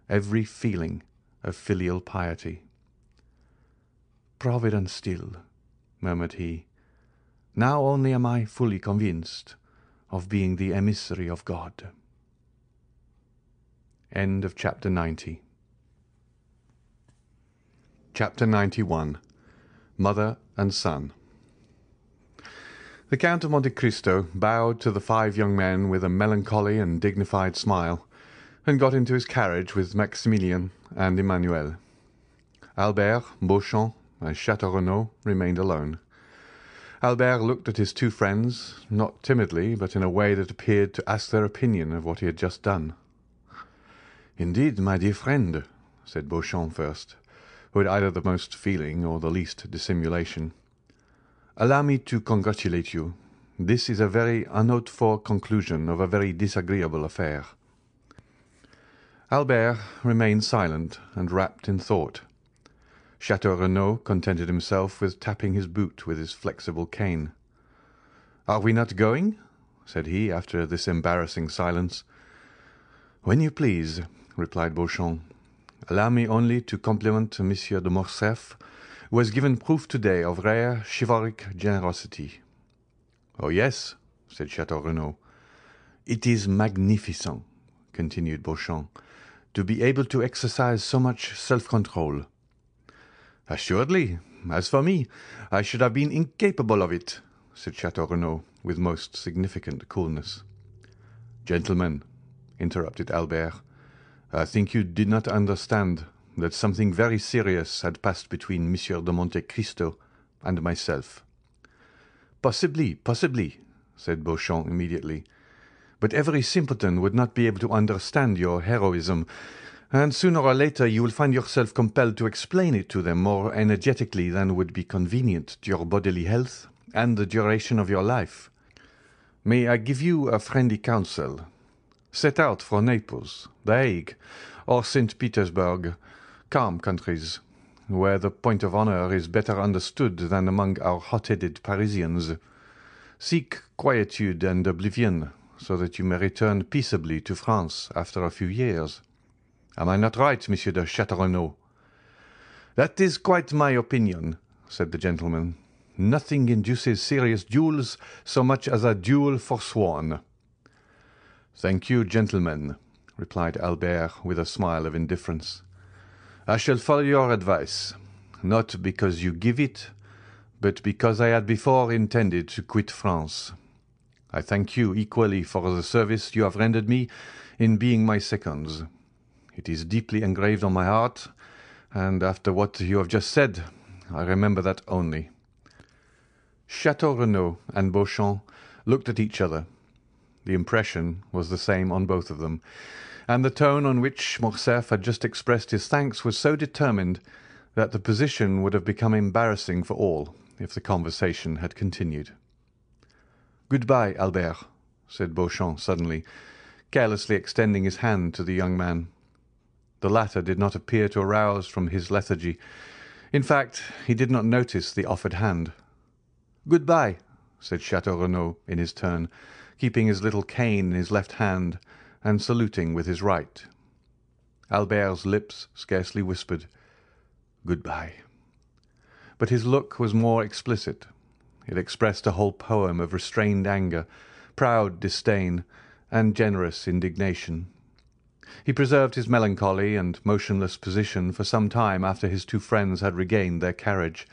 every feeling of filial piety. "Providence still," murmured he. "Now only am I fully convinced of being the emissary of God." End of chapter 90. Chapter 91 Mother and Son The Count of Monte Cristo bowed to the five young men with a melancholy and dignified smile, and got into his carriage with Maximilian and Emmanuel. Albert, Beauchamp, and Château Renaud remained alone. Albert looked at his two friends, not timidly, but in a way that appeared to ask their opinion of what he had just done. "Indeed, my dear friend," said Beauchamp first, who had either the most feeling or the least dissimulation, "allow me to congratulate you. This is a very unhoped for conclusion of a very disagreeable affair." Albert remained silent and wrapped in thought. Château Renaud contented himself with tapping his boot with his flexible cane. "Are we not going?" said he, after this embarrassing silence. "When you please replied Beauchamp. "Allow me only to compliment Monsieur de Morcerf, who has given proof to-day of rare chivalric generosity." "Oh, yes," said Château Renaud. "It is magnificent," continued Beauchamp, "to be able to exercise so much self-control." "Assuredly. As for me, I should have been incapable of it," said Château Renaud, with most significant coolness. "Gentlemen," interrupted Albert, I think you did not understand that something very serious had passed between Monsieur de Monte Cristo and myself." "Possibly, possibly," said Beauchamp immediately. "But every simpleton would not be able to understand your heroism, and sooner or later you will find yourself compelled to explain it to them more energetically than would be convenient to your bodily health and the duration of your life. May I give you a friendly counsel? Set out for Naples, The Hague, or St. Petersburg, calm countries, where the point of honour is better understood than among our hot-headed Parisians. Seek quietude and oblivion, so that you may return peaceably to France after a few years. Am I not right, Monsieur de Château That is quite my opinion, said the gentleman. Nothing induces serious duels so much as a duel forsworn. Thank you, gentlemen, replied Albert with a smile of indifference. I shall follow your advice, not because you give it, but because I had before intended to quit France. I thank you equally for the service you have rendered me in being my seconds. It is deeply engraved on my heart, and after what you have just said, I remember that only. Chateau Renaud and Beauchamp looked at each other. The impression was the same on both of them, and the tone on which Morcerf had just expressed his thanks was so determined that the position would have become embarrassing for all if the conversation had continued. "Good-bye, Albert," said Beauchamp suddenly, carelessly extending his hand to the young man. The latter did not appear to arouse from his lethargy. In fact, he did not notice the offered hand. "Good-bye," said Chateau Renaud in his turn, keeping his little cane in his left hand and saluting with his right. Albert's lips scarcely whispered "Good-bye," but his look was more explicit. It expressed a whole poem of restrained anger, proud disdain, and generous indignation. He preserved his melancholy and motionless position for some time after his two friends had regained their carriage.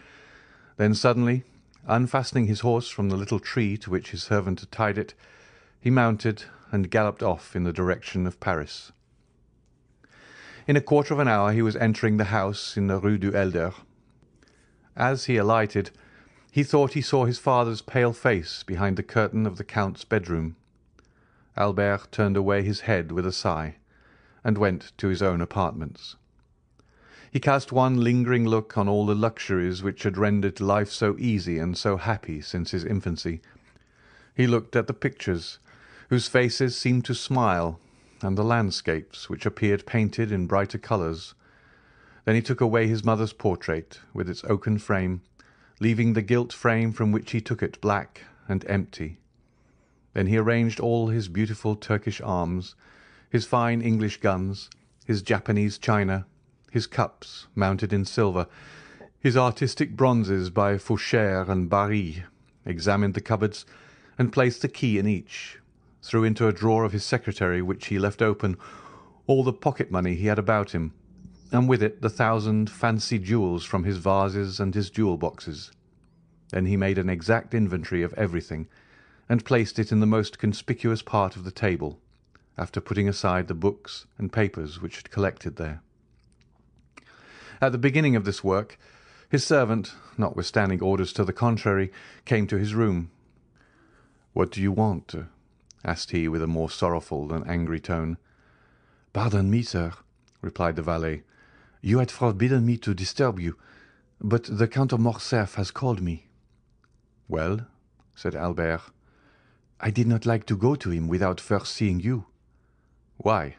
Then suddenly Unfastening his horse from the little tree to which his servant had tied it, he mounted and galloped off in the direction of Paris. In a quarter of an hour he was entering the house in the Rue du Helder. As he alighted, he thought he saw his father's pale face behind the curtain of the Count's bedroom. Albert turned away his head with a sigh, and went to his own apartments. He cast one lingering look on all the luxuries which had rendered life so easy and so happy since his infancy. He looked at the pictures, whose faces seemed to smile, and the landscapes, which appeared painted in brighter colours. Then he took away his mother's portrait, with its oaken frame, leaving the gilt frame from which he took it black and empty. Then he arranged all his beautiful Turkish arms, his fine English guns, his Japanese china, his cups mounted in silver, his artistic bronzes by Foucher and Barye, examined the cupboards, and placed the key in each, threw into a drawer of his secretary, which he left open, all the pocket-money he had about him, and with it the thousand fancy jewels from his vases and his jewel-boxes. Then he made an exact inventory of everything, and placed it in the most conspicuous part of the table, after putting aside the books and papers which had collected there. At the beginning of this work, his servant, notwithstanding orders to the contrary, came to his room. "What do you want?" Uh, asked he with a more sorrowful than angry tone. "Pardon me, sir," replied the valet. "You had forbidden me to disturb you, but the Count of Morcerf has called me." "Well?" said Albert. "I did not like to go to him without first seeing you." "Why?"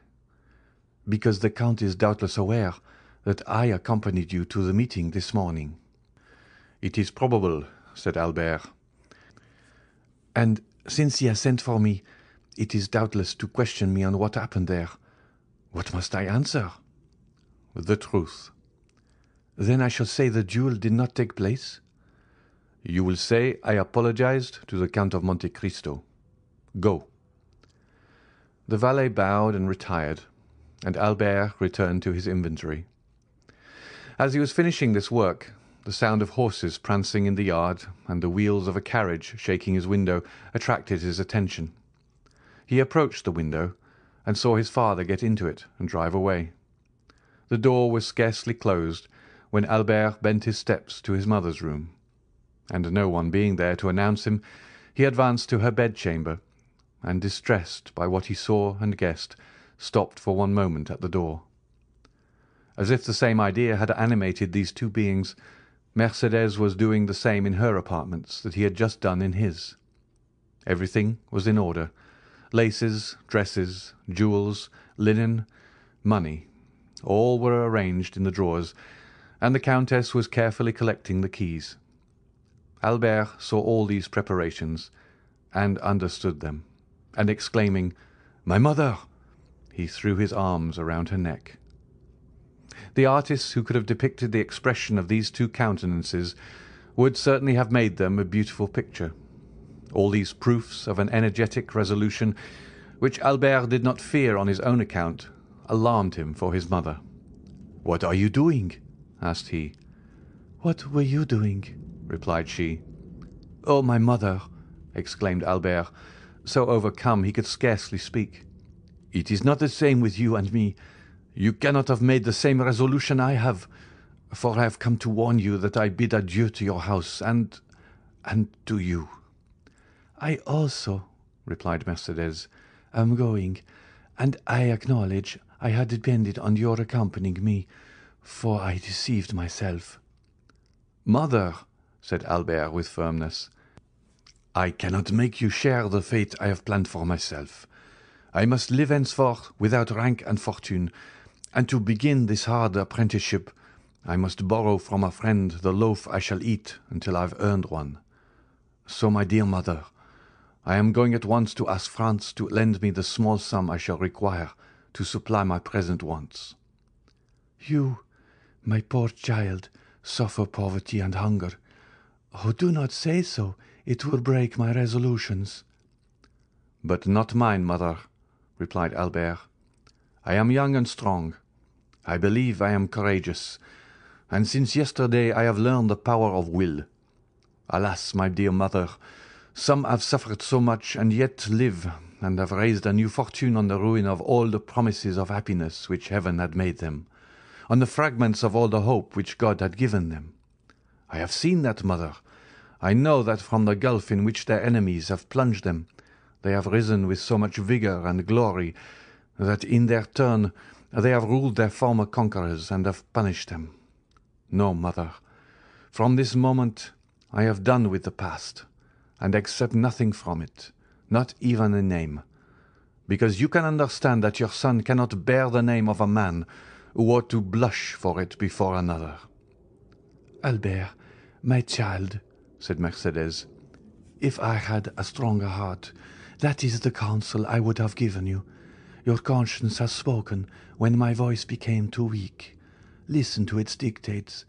"Because the Count is doubtless aware that I accompanied you to the meeting this morning." "It is probable," said Albert. "And since he has sent for me, it is doubtless to question me on what happened there. What must I answer?" "The truth." "Then I shall say the duel did not take place?" "You will say I apologized to the Count of Monte Cristo. Go." The valet bowed and retired, and Albert returned to his inventory. As he was finishing this work, the sound of horses prancing in the yard and the wheels of a carriage shaking his window attracted his attention. He approached the window, and saw his father get into it and drive away. The door was scarcely closed when Albert bent his steps to his mother's room, and no one being there to announce him, he advanced to her bedchamber, and, distressed by what he saw and guessed, stopped for one moment at the door. As if the same idea had animated these two beings, Mercédès was doing the same in her apartments that he had just done in his. Everything was in order: laces, dresses, jewels, linen, money. All were arranged in the drawers, and the Countess was carefully collecting the keys. Albert saw all these preparations, and understood them, and exclaiming, "My mother!" he threw his arms around her neck. The artists who could have depicted the expression of these two countenances would certainly have made them a beautiful picture. All these proofs of an energetic resolution, which Albert did not fear on his own account, alarmed him for his mother. "What are you doing?" asked he. "What were you doing?" replied she. "Oh, my mother!" exclaimed Albert, so overcome he could scarcely speak. "It is not the same with you and me. You cannot have made the same resolution I have, for I have come to warn you that I bid adieu to your house and and to you." "I also," replied Mercédès, "am going, and I acknowledge I had depended on your accompanying me, for I deceived myself." "Mother," said Albert with firmness, "I cannot make you share the fate I have planned for myself. I must live henceforth without rank and fortune, and to begin this hard apprenticeship I must borrow from a friend the loaf I shall eat until I have earned one. So, my dear mother, I am going at once to ask France to lend me the small sum I shall require to supply my present wants." "You, my poor child, suffer poverty and hunger. Oh, do not say so! It will break my resolutions." "But not mine, mother," replied Albert. "I am young and strong. I believe I am courageous, and since yesterday I have learned the power of will. Alas, my dear mother, some have suffered so much and yet live, and have raised a new fortune on the ruin of all the promises of happiness which Heaven had made them, on the fragments of all the hope which God had given them. I have seen that, mother. I know that from the gulf in which their enemies have plunged them, they have risen with so much vigour and glory that in their turn they have ruled their former conquerors and have punished them. No, mother, from this moment I have done with the past, and accept nothing from it, not even a name, because you can understand that your son cannot bear the name of a man who ought to blush for it before another." "Albert, my child," said Mercédès, "if I had a stronger heart, that is the counsel I would have given you. Your conscience has spoken when my voice became too weak. Listen to its dictates.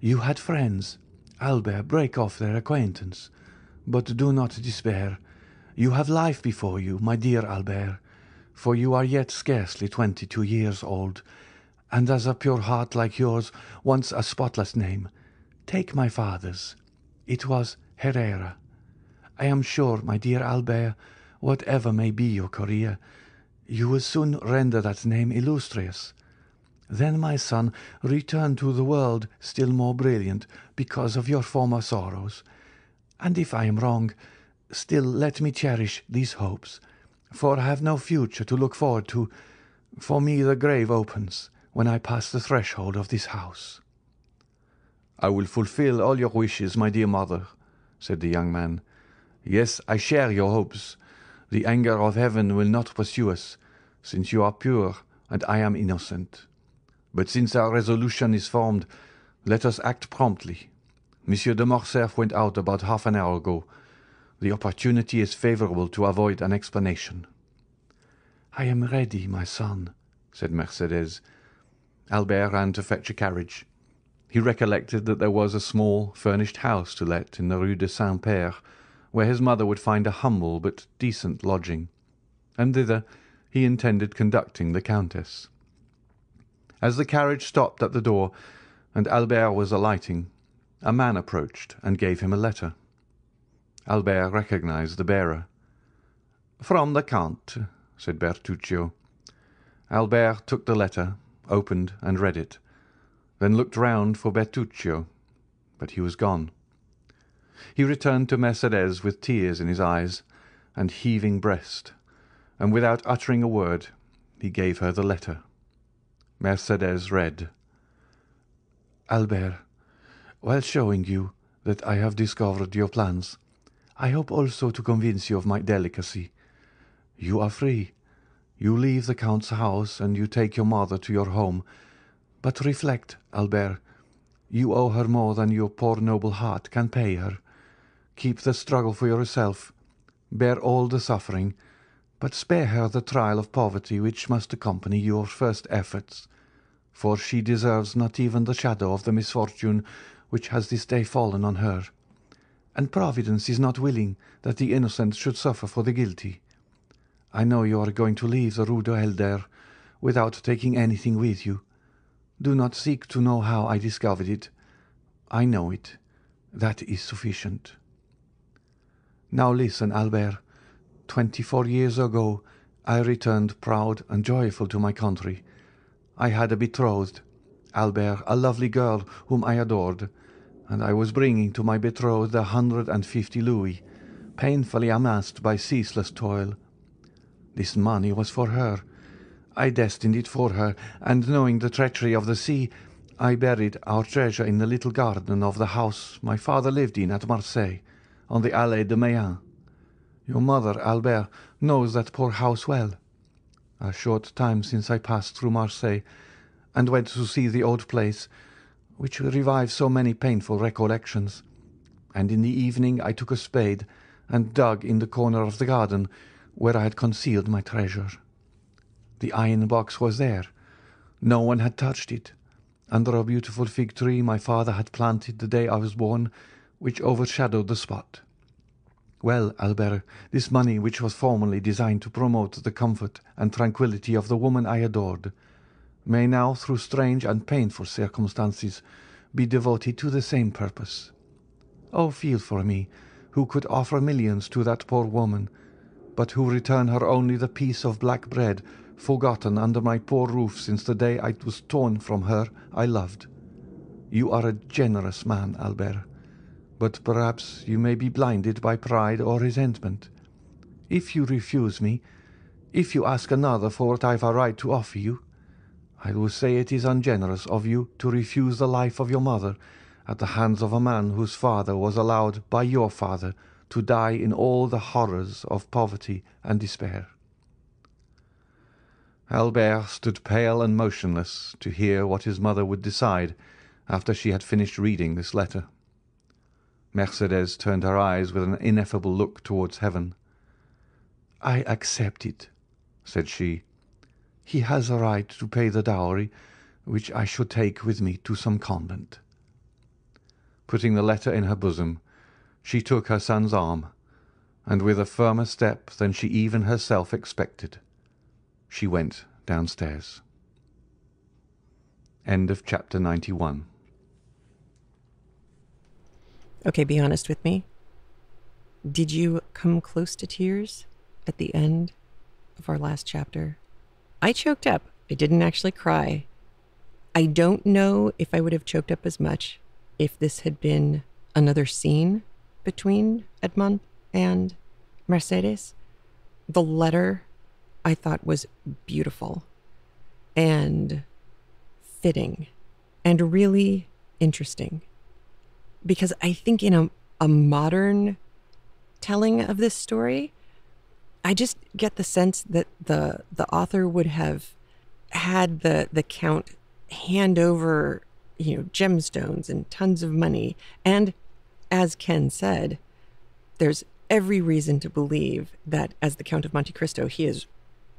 You had friends. Albert, break off their acquaintance. But do not despair. You have life before you, my dear Albert, for you are yet scarcely twenty-two years old, and as a pure heart like yours wants a spotless name, take my father's. It was Herrera. I am sure, my dear Albert, whatever may be your career, you will soon render that name illustrious. Then, my son, return to the world still more brilliant because of your former sorrows. And if I am wrong, still let me cherish these hopes, for I have no future to look forward to. For me the grave opens when I pass the threshold of this house." "I will fulfil all your wishes, my dear mother," said the young man. "Yes, I share your hopes. The anger of Heaven will not pursue us, since you are pure and I am innocent. But since our resolution is formed, let us act promptly. Monsieur de Morcerf went out about half an hour ago. The opportunity is favorable to avoid an explanation." "I am ready, my son," said Mercédès. Albert ran to fetch a carriage. He recollected that there was a small furnished house to let in the Rue de Saint Père, where his mother would find a humble but decent lodging, and thither he intended conducting the Countess. As the carriage stopped at the door, and Albert was alighting, a man approached and gave him a letter. Albert recognized the bearer. "From the Count," said Bertuccio. Albert took the letter, opened and read it, then looked round for Bertuccio, but he was gone. He returned to Mercédès with tears in his eyes and heaving breast, and without uttering a word he gave her the letter. Mercédès read: "Albert, while showing you that I have discovered your plans, I hope also to convince you of my delicacy. You are free. You leave the Count's house and you take your mother to your home, But reflect, Albert. You owe her more than your poor noble heart can pay her. Keep the struggle for yourself. Bear all the suffering, but spare her the trial of poverty which must accompany your first efforts, for she deserves not even the shadow of the misfortune which has this day fallen on her, and Providence is not willing that the innocent should suffer for the guilty. I know you are going to leave the Rue de Helder without taking anything with you. Do not seek to know how I discovered it. I know it. That is sufficient. Now listen, Albert. Twenty-four years ago I returned proud and joyful to my country. I had a betrothed, Albert, a lovely girl whom I adored, and I was bringing to my betrothed a hundred and fifty louis, painfully amassed by ceaseless toil. This money was for her. I destined it for her, and knowing the treachery of the sea, I buried our treasure in the little garden of the house my father lived in at Marseilles on the Allée de Meilhan. Your mother, Albert, knows that poor house well. A short time since I passed through Marseilles, and went to see the old place, which revived so many painful recollections, and in the evening I took a spade and dug in the corner of the garden where I had concealed my treasure. The iron box was there. No one had touched it, under a beautiful fig tree my father had planted the day I was born, which overshadowed the spot. Well, Albert, this money, which was formerly designed to promote the comfort and tranquillity of the woman I adored, may now, through strange and painful circumstances, be devoted to the same purpose. Oh, feel for me, who could offer millions to that poor woman, but who return her only the piece of black bread forgotten under my poor roof since the day I was torn from her I loved. You are a generous man, Albert but perhaps you may be blinded by pride or resentment. If you refuse me, if you ask another for what I've a right to offer you, I will say it is ungenerous of you to refuse the life of your mother at the hands of a man whose father was allowed by your father to die in all the horrors of poverty and despair. Albert stood pale and motionless to hear what his mother would decide after she had finished reading this letter. Mercédès turned her eyes with an ineffable look towards heaven. "I accept it," said she. "He has a right to pay the dowry, which I should take with me to some convent." Putting the letter in her bosom, she took her son's arm, and with a firmer step than she even herself expected, she went downstairs. End of chapter 91. Okay, be honest with me. Did you come close to tears at the end of our last chapter? I choked up. I didn't actually cry. I don't know if I would have choked up as much if this had been another scene between Edmond and Mercedes. The letter I thought was beautiful and fitting and really interesting because I think in a, a modern telling of this story, I just get the sense that the the author would have had the the count hand over you know gemstones and tons of money and as Ken said there's every reason to believe that as the count of Monte Cristo he is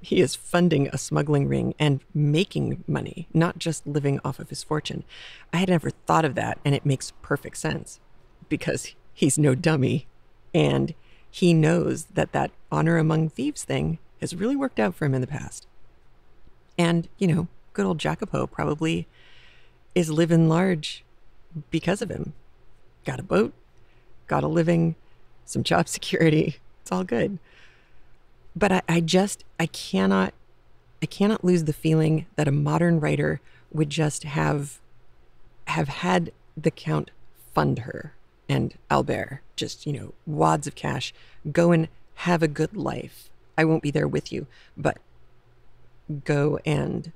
he is funding a smuggling ring and making money, not just living off of his fortune. I had never thought of that, and it makes perfect sense because he's no dummy. And he knows that that honor among thieves thing has really worked out for him in the past. And, you know, good old Jacopo probably is living large because of him. Got a boat, got a living, some job security. It's all good but I, I just I cannot I cannot lose the feeling that a modern writer would just have have had the count fund her and Albert just you know wads of cash go and have a good life. I won't be there with you, but go and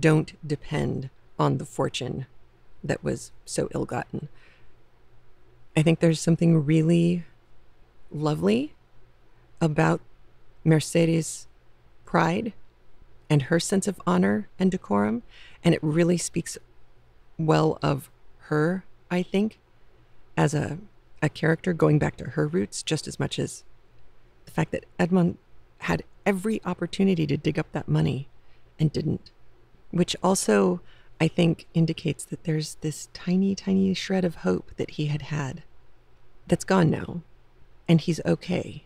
don't depend on the fortune that was so ill gotten. I think there's something really lovely about Mercedes' pride and her sense of honor and decorum. And it really speaks well of her, I think, as a, a character going back to her roots just as much as the fact that Edmond had every opportunity to dig up that money and didn't, which also, I think, indicates that there's this tiny, tiny shred of hope that he had had that's gone now, and he's okay.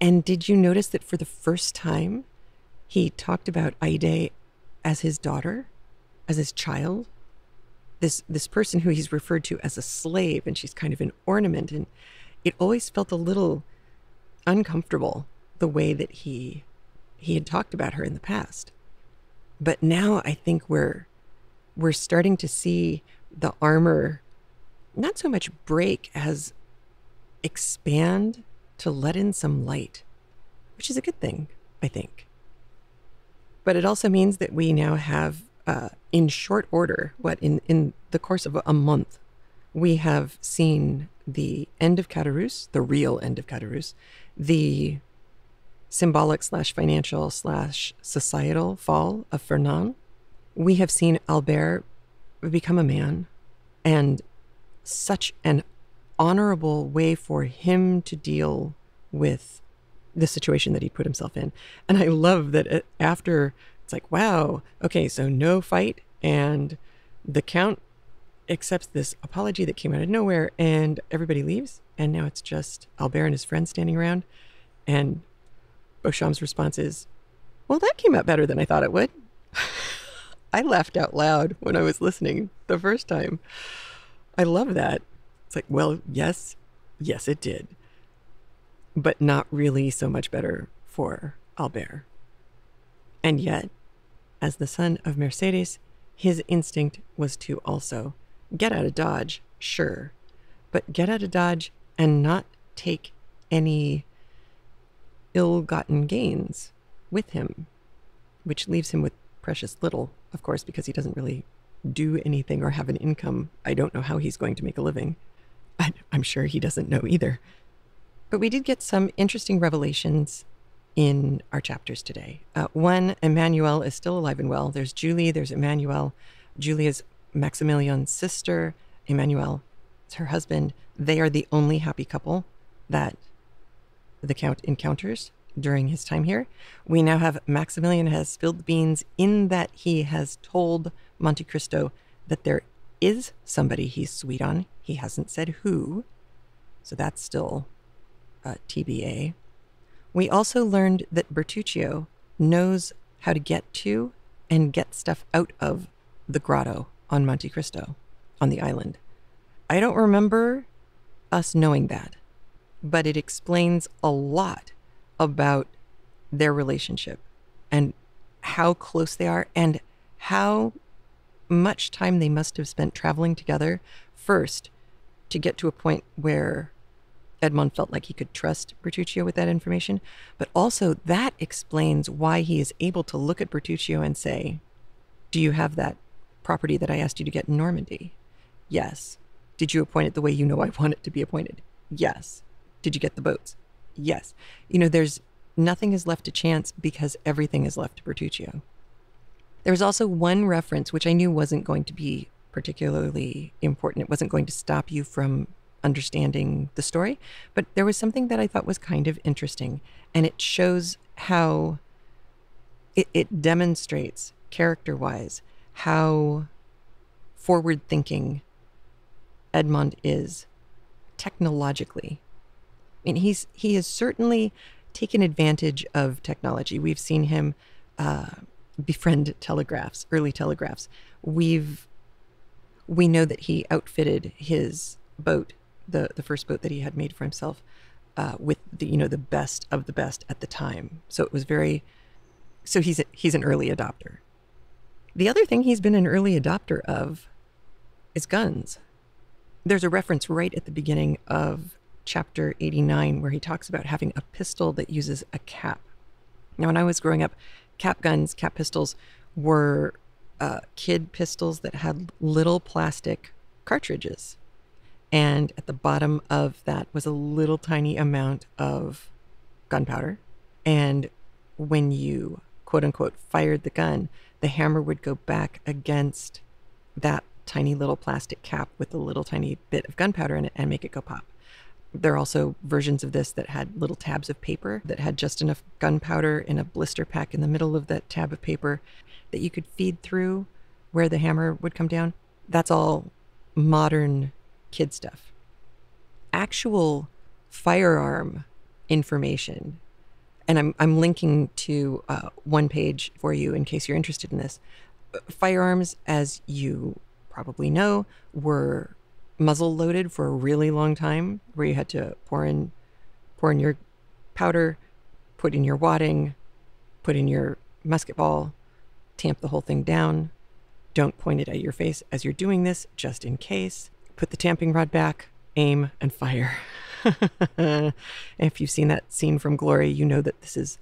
And did you notice that for the first time, he talked about Haydée as his daughter, as his child? This this person who he's referred to as a slave, and she's kind of an ornament, and it always felt a little uncomfortable the way that he he had talked about her in the past. But now I think we're we're starting to see the armor not so much break as expand to let in some light, which is a good thing, I think. But it also means that we now have, uh, in short order, what in, in the course of a month, we have seen the end of Caderousse, the real end of Caderousse, the symbolic slash financial slash societal fall of Fernand. We have seen Albert become a man and such an honorable way for him to deal with the situation that he put himself in. And I love that uh, after it's like, wow, okay, so no fight. And the Count accepts this apology that came out of nowhere and everybody leaves. And now it's just Albert and his friends standing around. And Beauchamp's response is, well, that came out better than I thought it would. I laughed out loud when I was listening the first time. I love that. It's like, well, yes, yes, it did. But not really so much better for Albert. And yet, as the son of Mercedes, his instinct was to also get out of Dodge, sure, but get out of Dodge and not take any ill gotten gains with him, which leaves him with precious little, of course, because he doesn't really do anything or have an income. I don't know how he's going to make a living. I'm sure he doesn't know either. But we did get some interesting revelations in our chapters today. Uh, one, Emmanuel is still alive and well. There's Julie, there's Emmanuel. Julie is Maximilian's sister. Emmanuel is her husband. They are the only happy couple that the Count encounters during his time here. We now have Maximilian has spilled the beans in that he has told Monte Cristo that there is somebody he's sweet on. He hasn't said who, so that's still uh, TBA. We also learned that Bertuccio knows how to get to and get stuff out of the grotto on Monte Cristo, on the island. I don't remember us knowing that, but it explains a lot about their relationship and how close they are and how much time they must have spent traveling together first to get to a point where Edmond felt like he could trust Bertuccio with that information. But also, that explains why he is able to look at Bertuccio and say, Do you have that property that I asked you to get in Normandy? Yes. Did you appoint it the way you know I want it to be appointed? Yes. Did you get the boats? Yes. You know, there's nothing is left to chance because everything is left to Bertuccio. There was also one reference which I knew wasn't going to be particularly important. It wasn't going to stop you from understanding the story, but there was something that I thought was kind of interesting, and it shows how it, it demonstrates character wise how forward thinking Edmond is technologically. I mean, he's he has certainly taken advantage of technology. We've seen him uh, befriend telegraphs, early telegraphs. We've we know that he outfitted his boat, the the first boat that he had made for himself, uh, with the you know the best of the best at the time. So it was very. So he's a, he's an early adopter. The other thing he's been an early adopter of is guns. There's a reference right at the beginning of chapter 89 where he talks about having a pistol that uses a cap. Now, when I was growing up, cap guns, cap pistols were uh, kid pistols that had little plastic cartridges. And at the bottom of that was a little tiny amount of gunpowder. And when you quote unquote fired the gun, the hammer would go back against that tiny little plastic cap with a little tiny bit of gunpowder in it and make it go pop. There are also versions of this that had little tabs of paper that had just enough gunpowder in a blister pack in the middle of that tab of paper that you could feed through where the hammer would come down. That's all modern kid stuff. Actual firearm information, and I'm, I'm linking to uh, one page for you in case you're interested in this. Firearms, as you probably know, were muzzle loaded for a really long time, where you had to pour in pour in your powder, put in your wadding, put in your musket ball, tamp the whole thing down. Don't point it at your face as you're doing this, just in case. Put the tamping rod back, aim, and fire. if you've seen that scene from Glory, you know that this is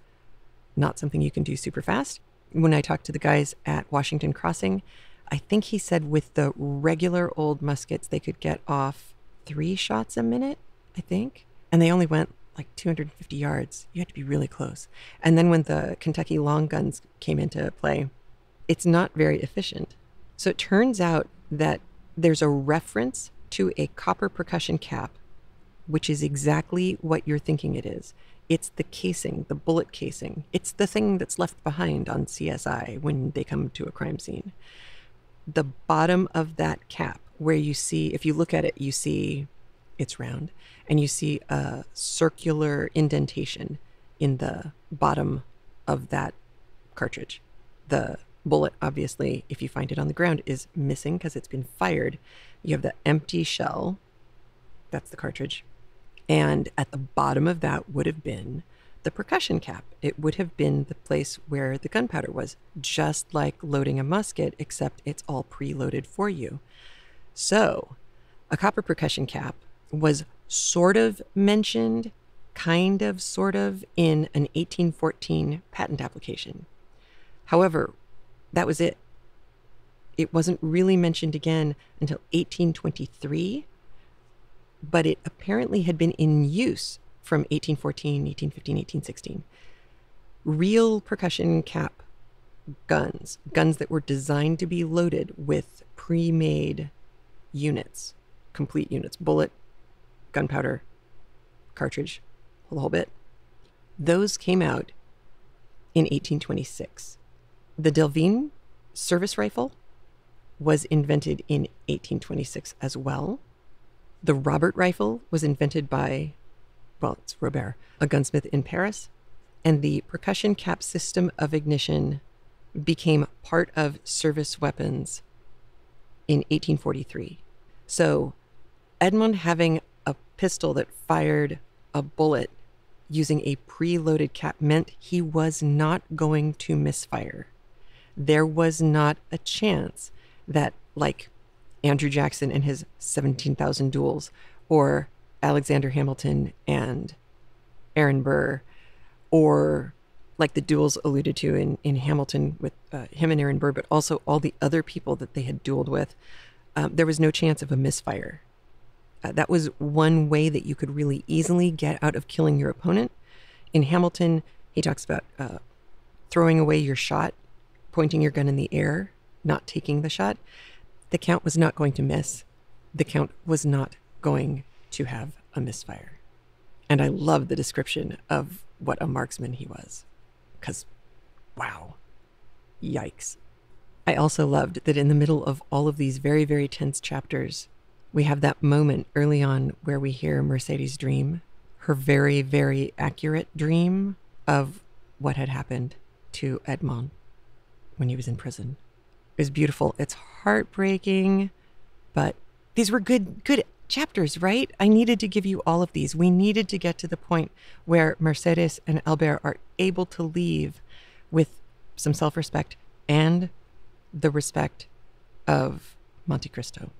not something you can do super fast. When I talked to the guys at Washington Crossing, I think he said with the regular old muskets, they could get off three shots a minute, I think. And they only went like 250 yards. You had to be really close. And then when the Kentucky long guns came into play, it's not very efficient. So it turns out that there's a reference to a copper percussion cap, which is exactly what you're thinking it is. It's the casing, the bullet casing. It's the thing that's left behind on CSI when they come to a crime scene the bottom of that cap, where you see, if you look at it, you see it's round, and you see a circular indentation in the bottom of that cartridge. The bullet, obviously, if you find it on the ground, is missing because it's been fired. You have the empty shell, that's the cartridge, and at the bottom of that would have been the percussion cap. It would have been the place where the gunpowder was, just like loading a musket, except it's all preloaded for you. So, a copper percussion cap was sort of mentioned, kind of, sort of, in an 1814 patent application. However, that was it. It wasn't really mentioned again until 1823, but it apparently had been in use from 1814, 1815, 1816. Real percussion cap guns, guns that were designed to be loaded with pre made units, complete units, bullet, gunpowder, cartridge, the whole bit. Those came out in 1826. The Delvigne service rifle was invented in 1826 as well. The Robert rifle was invented by well, it's Robert, a gunsmith in Paris, and the percussion cap system of ignition became part of service weapons in 1843. So, Edmond having a pistol that fired a bullet using a preloaded cap meant he was not going to misfire. There was not a chance that, like Andrew Jackson and his 17,000 duels, or Alexander Hamilton and Aaron Burr, or like the duels alluded to in, in Hamilton with uh, him and Aaron Burr, but also all the other people that they had dueled with, um, there was no chance of a misfire. Uh, that was one way that you could really easily get out of killing your opponent. In Hamilton, he talks about uh, throwing away your shot, pointing your gun in the air, not taking the shot. The count was not going to miss. The count was not going to have a misfire. And I love the description of what a marksman he was. Because, wow, yikes. I also loved that in the middle of all of these very, very tense chapters, we have that moment early on where we hear Mercedes dream, her very, very accurate dream of what had happened to Edmond when he was in prison. It was beautiful. It's heartbreaking, but these were good, good chapters, right? I needed to give you all of these. We needed to get to the point where Mercedes and Albert are able to leave with some self respect and the respect of Monte Cristo.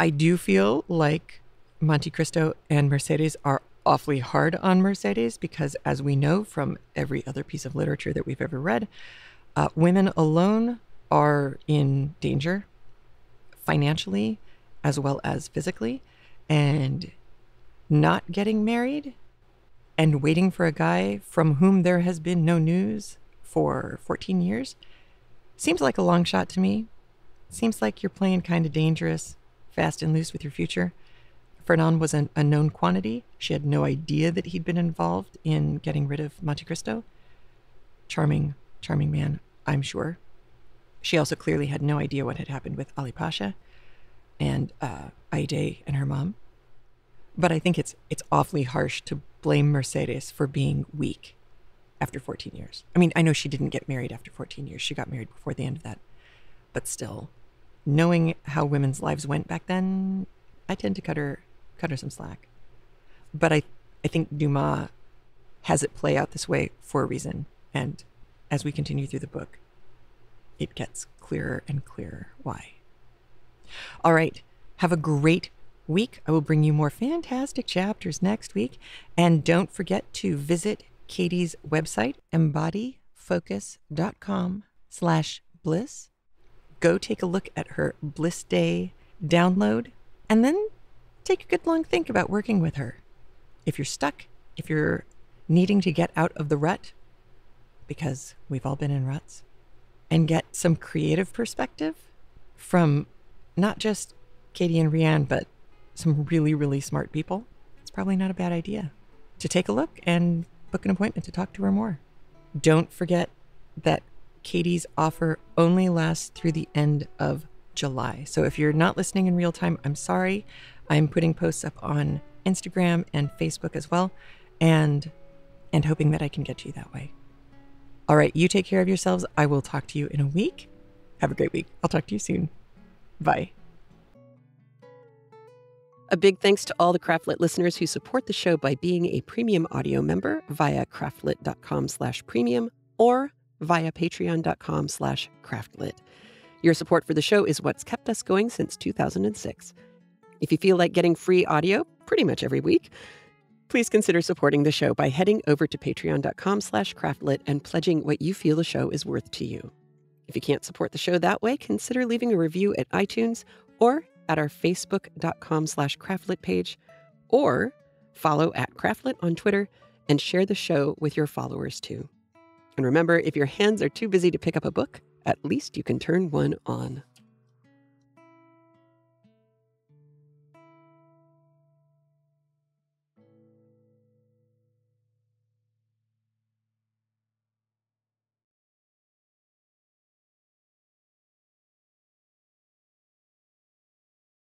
I do feel like Monte Cristo and Mercedes are awfully hard on Mercedes because, as we know from every other piece of literature that we've ever read, uh, women alone are in danger financially as well as physically, and not getting married and waiting for a guy from whom there has been no news for 14 years seems like a long shot to me. Seems like you're playing kind of dangerous, fast and loose with your future. Fernand was an unknown quantity. She had no idea that he'd been involved in getting rid of Monte Cristo. Charming, charming man, I'm sure. She also clearly had no idea what had happened with Ali Pasha and uh, Haydée and her mom. But I think it's it's awfully harsh to blame Mercedes for being weak after 14 years. I mean, I know she didn't get married after 14 years. She got married before the end of that. But still, knowing how women's lives went back then, I tend to cut her cut her some slack. But I I think Dumas has it play out this way for a reason. And as we continue through the book, it gets clearer and clearer why. All right. Have a great week. I will bring you more fantastic chapters next week. And don't forget to visit Katie's website, embodyfocus.com slash bliss. Go take a look at her Bliss Day download and then take a good long think about working with her. If you're stuck, if you're needing to get out of the rut, because we've all been in ruts, and get some creative perspective from not just Katie and Rianne, but some really, really smart people, it's probably not a bad idea to take a look and book an appointment to talk to her more. Don't forget that Katie's offer only lasts through the end of July. So if you're not listening in real time, I'm sorry. I'm putting posts up on Instagram and Facebook as well, and and hoping that I can get to you that way. All right, you take care of yourselves. I will talk to you in a week. Have a great week. I'll talk to you soon. Bye. A big thanks to all the Craftlit listeners who support the show by being a premium audio member via craftlit.com slash premium or via patreon.com slash craftlit. Your support for the show is what's kept us going since 2006. If you feel like getting free audio pretty much every week, please consider supporting the show by heading over to patreon.com slash craftlit and pledging what you feel the show is worth to you. If you can't support the show that way, consider leaving a review at iTunes or at our facebook.com slash craftlit page, or follow at craftlit on Twitter and share the show with your followers too. And remember, if your hands are too busy to pick up a book, at least you can turn one on.